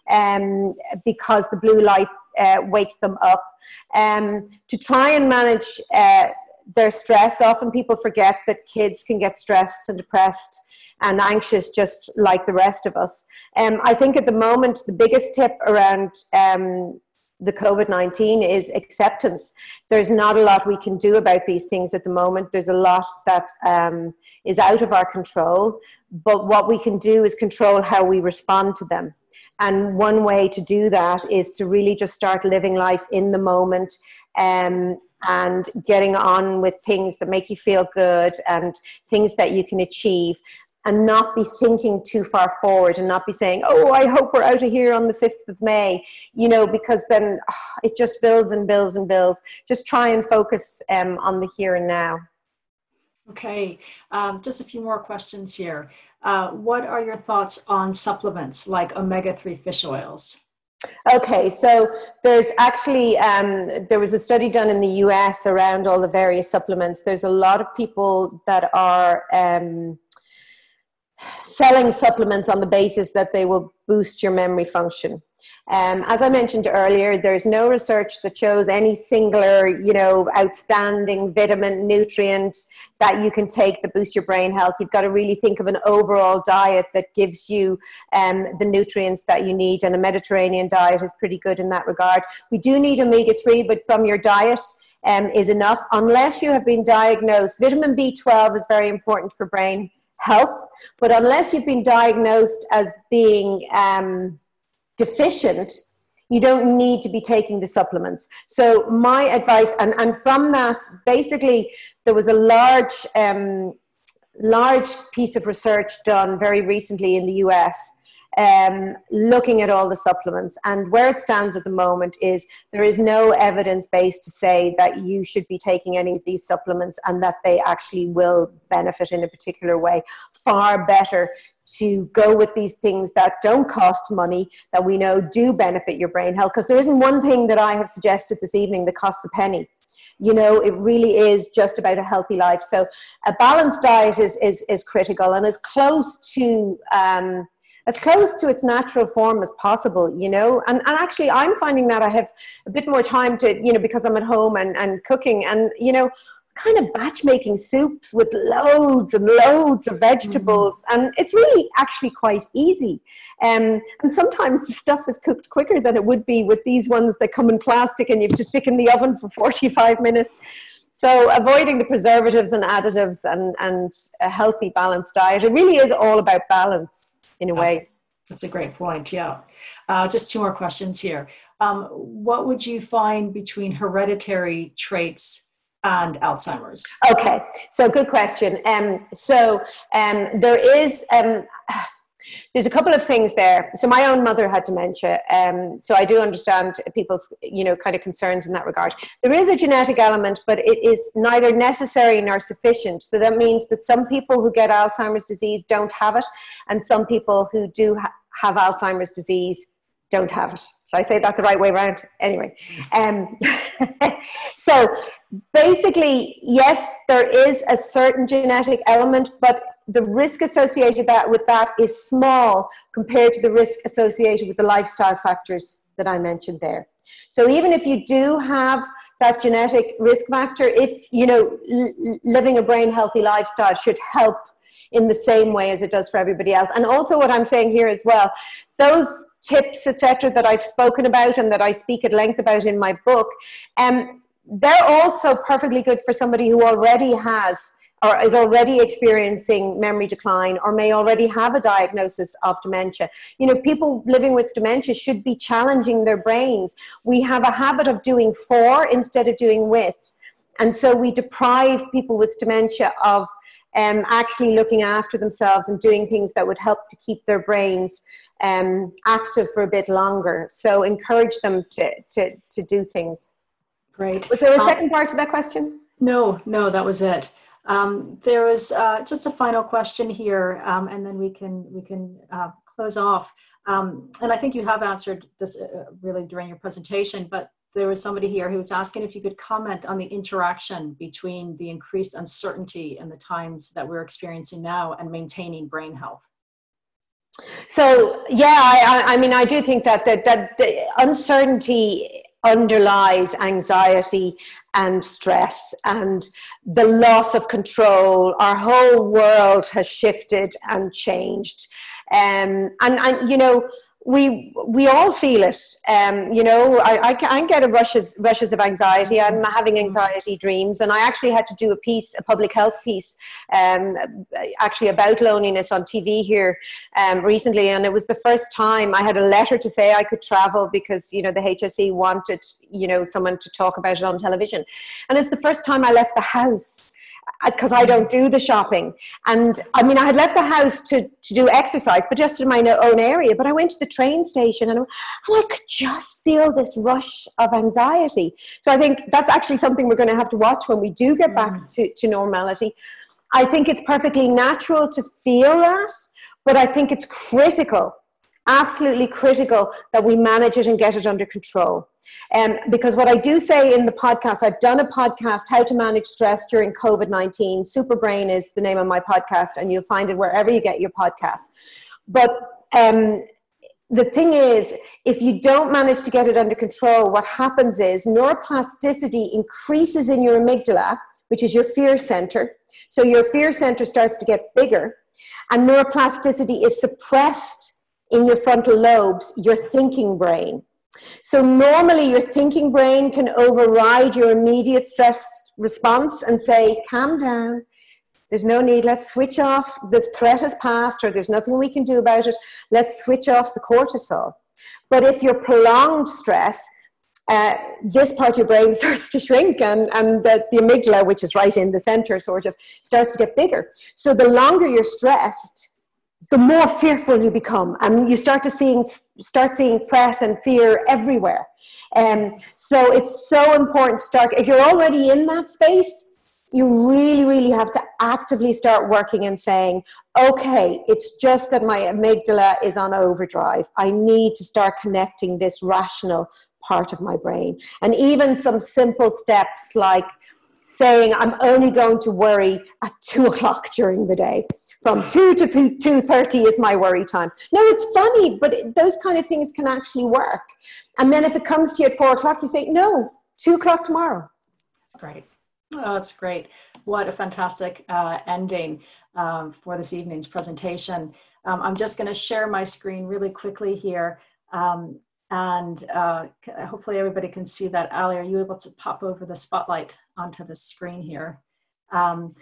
um, because the blue light uh, wakes them up. Um, to try and manage uh, their stress, often people forget that kids can get stressed and depressed and anxious just like the rest of us. Um, I think at the moment, the biggest tip around um, the COVID 19 is acceptance. There's not a lot we can do about these things at the moment. There's a lot that um, is out of our control, but what we can do is control how we respond to them. And one way to do that is to really just start living life in the moment um, and getting on with things that make you feel good and things that you can achieve and not be thinking too far forward and not be saying, oh, I hope we're out of here on the 5th of May, you know, because then oh, it just builds and builds and builds. Just try and focus um, on the here and now. Okay, um, just a few more questions here. Uh, what are your thoughts on supplements like omega 3 fish oils? Okay, so there's actually um, there was a study done in the U.S. around all the various supplements. There's a lot of people that are um, selling supplements on the basis that they will boost your memory function. Um, as I mentioned earlier, there's no research that shows any singular, you know, outstanding vitamin, nutrient that you can take that boost your brain health. You've got to really think of an overall diet that gives you um, the nutrients that you need, and a Mediterranean diet is pretty good in that regard. We do need omega 3, but from your diet, um, is enough unless you have been diagnosed. Vitamin B12 is very important for brain health, but unless you've been diagnosed as being um, deficient, you don't need to be taking the supplements. So my advice, and, and from that, basically, there was a large, um, large piece of research done very recently in the US um, looking at all the supplements. And where it stands at the moment is there is no evidence base to say that you should be taking any of these supplements and that they actually will benefit in a particular way. Far better to go with these things that don't cost money that we know do benefit your brain health because there isn't one thing that i have suggested this evening that costs a penny you know it really is just about a healthy life so a balanced diet is is, is critical and as close to um, as close to its natural form as possible, you know. And, and actually, I'm finding that I have a bit more time to, you know, because I'm at home and, and cooking. And, you know, kind of batch making soups with loads and loads of vegetables mm. and it's really actually quite easy um, and sometimes the stuff is cooked quicker than it would be with these ones that come in plastic and you have to stick in the oven for 45 minutes so avoiding the preservatives and additives and, and a healthy balanced diet it really is all about balance in a way that's a great point yeah uh, just two more questions here um, what would you find between hereditary traits and Alzheimer's? Okay, so good question. Um, so um, there is. Um, there's a couple of things there. So my own mother had dementia, um, so I do understand people's, you know, kind of concerns in that regard. There is a genetic element, but it is neither necessary nor sufficient. So that means that some people who get Alzheimer's disease don't have it, and some people who do ha- have Alzheimer's disease don't have it. Should I say that the right way around? Anyway, um, so basically, yes, there is a certain genetic element, but the risk associated that with that is small compared to the risk associated with the lifestyle factors that I mentioned there. So even if you do have that genetic risk factor, if you know living a brain healthy lifestyle should help in the same way as it does for everybody else. And also, what I'm saying here as well, those tips, etc., that I've spoken about and that I speak at length about in my book, um, they're also perfectly good for somebody who already has or is already experiencing memory decline or may already have a diagnosis of dementia. You know, people living with dementia should be challenging their brains. We have a habit of doing for instead of doing with. And so we deprive people with dementia of um, actually looking after themselves and doing things that would help to keep their brains um, active for a bit longer. So encourage them to, to, to do things. Great. Was there a um, second part to that question? No, no, that was it. Um, there was uh, just a final question here, um, and then we can we can uh, close off. Um, and I think you have answered this uh, really during your presentation, but there was somebody here who was asking if you could comment on the interaction between the increased uncertainty in the times that we're experiencing now and maintaining brain health. So yeah, I, I mean, I do think that that, that the uncertainty underlies anxiety and stress and the loss of control. Our whole world has shifted and changed, um, and and you know we we all feel it. Um, you know, I, I, get a rushes rushes of anxiety. I'm having anxiety dreams, and I actually had to do a piece, a public health piece, um, actually about loneliness on TV here um, recently, and it was the first time I had a letter to say I could travel because you know the HSE wanted you know someone to talk about it on television, and it's the first time I left the house because I don't do the shopping. And I mean, I had left the house to, to do exercise, but just in my own area. But I went to the train station and, and I could just feel this rush of anxiety. So I think that's actually something we're going to have to watch when we do get back mm. to, to normality. I think it's perfectly natural to feel that, but I think it's critical, absolutely critical, that we manage it and get it under control. Um, because what I do say in the podcast, I've done a podcast, How to Manage Stress During COVID 19. Superbrain is the name of my podcast, and you'll find it wherever you get your podcasts. But um, the thing is, if you don't manage to get it under control, what happens is neuroplasticity increases in your amygdala, which is your fear center. So your fear center starts to get bigger, and neuroplasticity is suppressed in your frontal lobes, your thinking brain. So normally your thinking brain can override your immediate stress response and say, calm down. There's no need. Let's switch off. The threat has passed or there's nothing we can do about it. Let's switch off the cortisol. But if you're prolonged stress, uh, this part of your brain starts to shrink and, and the, the amygdala, which is right in the center, sort of, starts to get bigger. So the longer you're stressed, the more fearful you become and you start to seeing start seeing threat and fear everywhere. Um, so it's so important to start if you're already in that space you really really have to actively start working and saying okay it's just that my amygdala is on overdrive. I need to start connecting this rational part of my brain. And even some simple steps like saying i'm only going to worry at two o'clock during the day from 2 to 2.30 is my worry time. No it's funny but those kind of things can actually work. And then if it comes to you at 4 o'clock you say no 2 o'clock tomorrow. That's great. Oh that's great. What a fantastic uh, ending um, for this evening's presentation. Um, i'm just going to share my screen really quickly here um, and uh, hopefully everybody can see that. Ali are you able to pop over the spotlight onto the screen here? Um,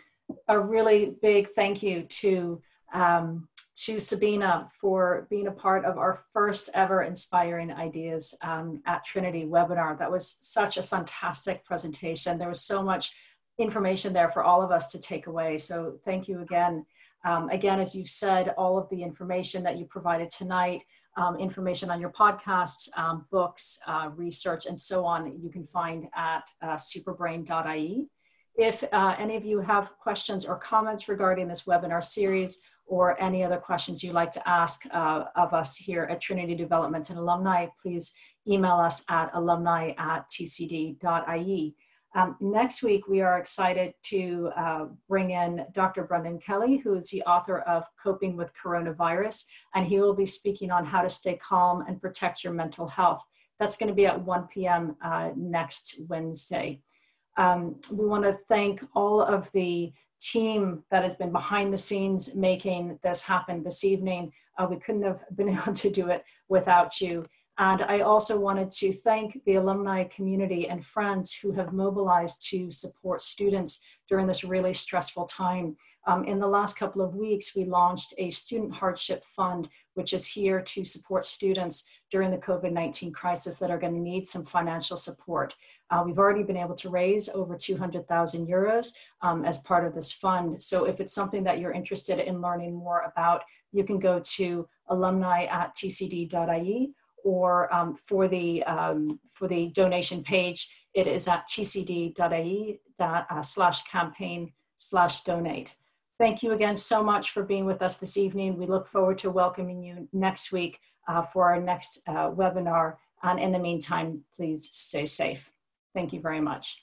a really big thank you to um, to Sabina for being a part of our first ever Inspiring Ideas um, at Trinity webinar. That was such a fantastic presentation. There was so much information there for all of us to take away. So thank you again. Um, again, as you've said, all of the information that you provided tonight, um, information on your podcasts, um, books, uh, research, and so on, you can find at uh, superbrain.ie. If uh, any of you have questions or comments regarding this webinar series or any other questions you'd like to ask uh, of us here at Trinity Development and Alumni, please email us at alumni at tcd.ie. Um, next week, we are excited to uh, bring in Dr. Brendan Kelly, who is the author of Coping with Coronavirus, and he will be speaking on how to stay calm and protect your mental health. That's going to be at 1 p.m. Uh, next Wednesday. Um, we want to thank all of the team that has been behind the scenes making this happen this evening. Uh, we couldn't have been able to do it without you. And I also wanted to thank the alumni community and friends who have mobilized to support students during this really stressful time. Um, in the last couple of weeks, we launched a student hardship fund, which is here to support students during the COVID 19 crisis that are going to need some financial support. Uh, we've already been able to raise over 200,000 euros um, as part of this fund. So if it's something that you're interested in learning more about, you can go to alumni at tcd.ie or um, for, the, um, for the donation page, it is at tcd.ie uh, slash campaign slash donate. Thank you again so much for being with us this evening. We look forward to welcoming you next week uh, for our next uh, webinar. And in the meantime, please stay safe. Thank you very much.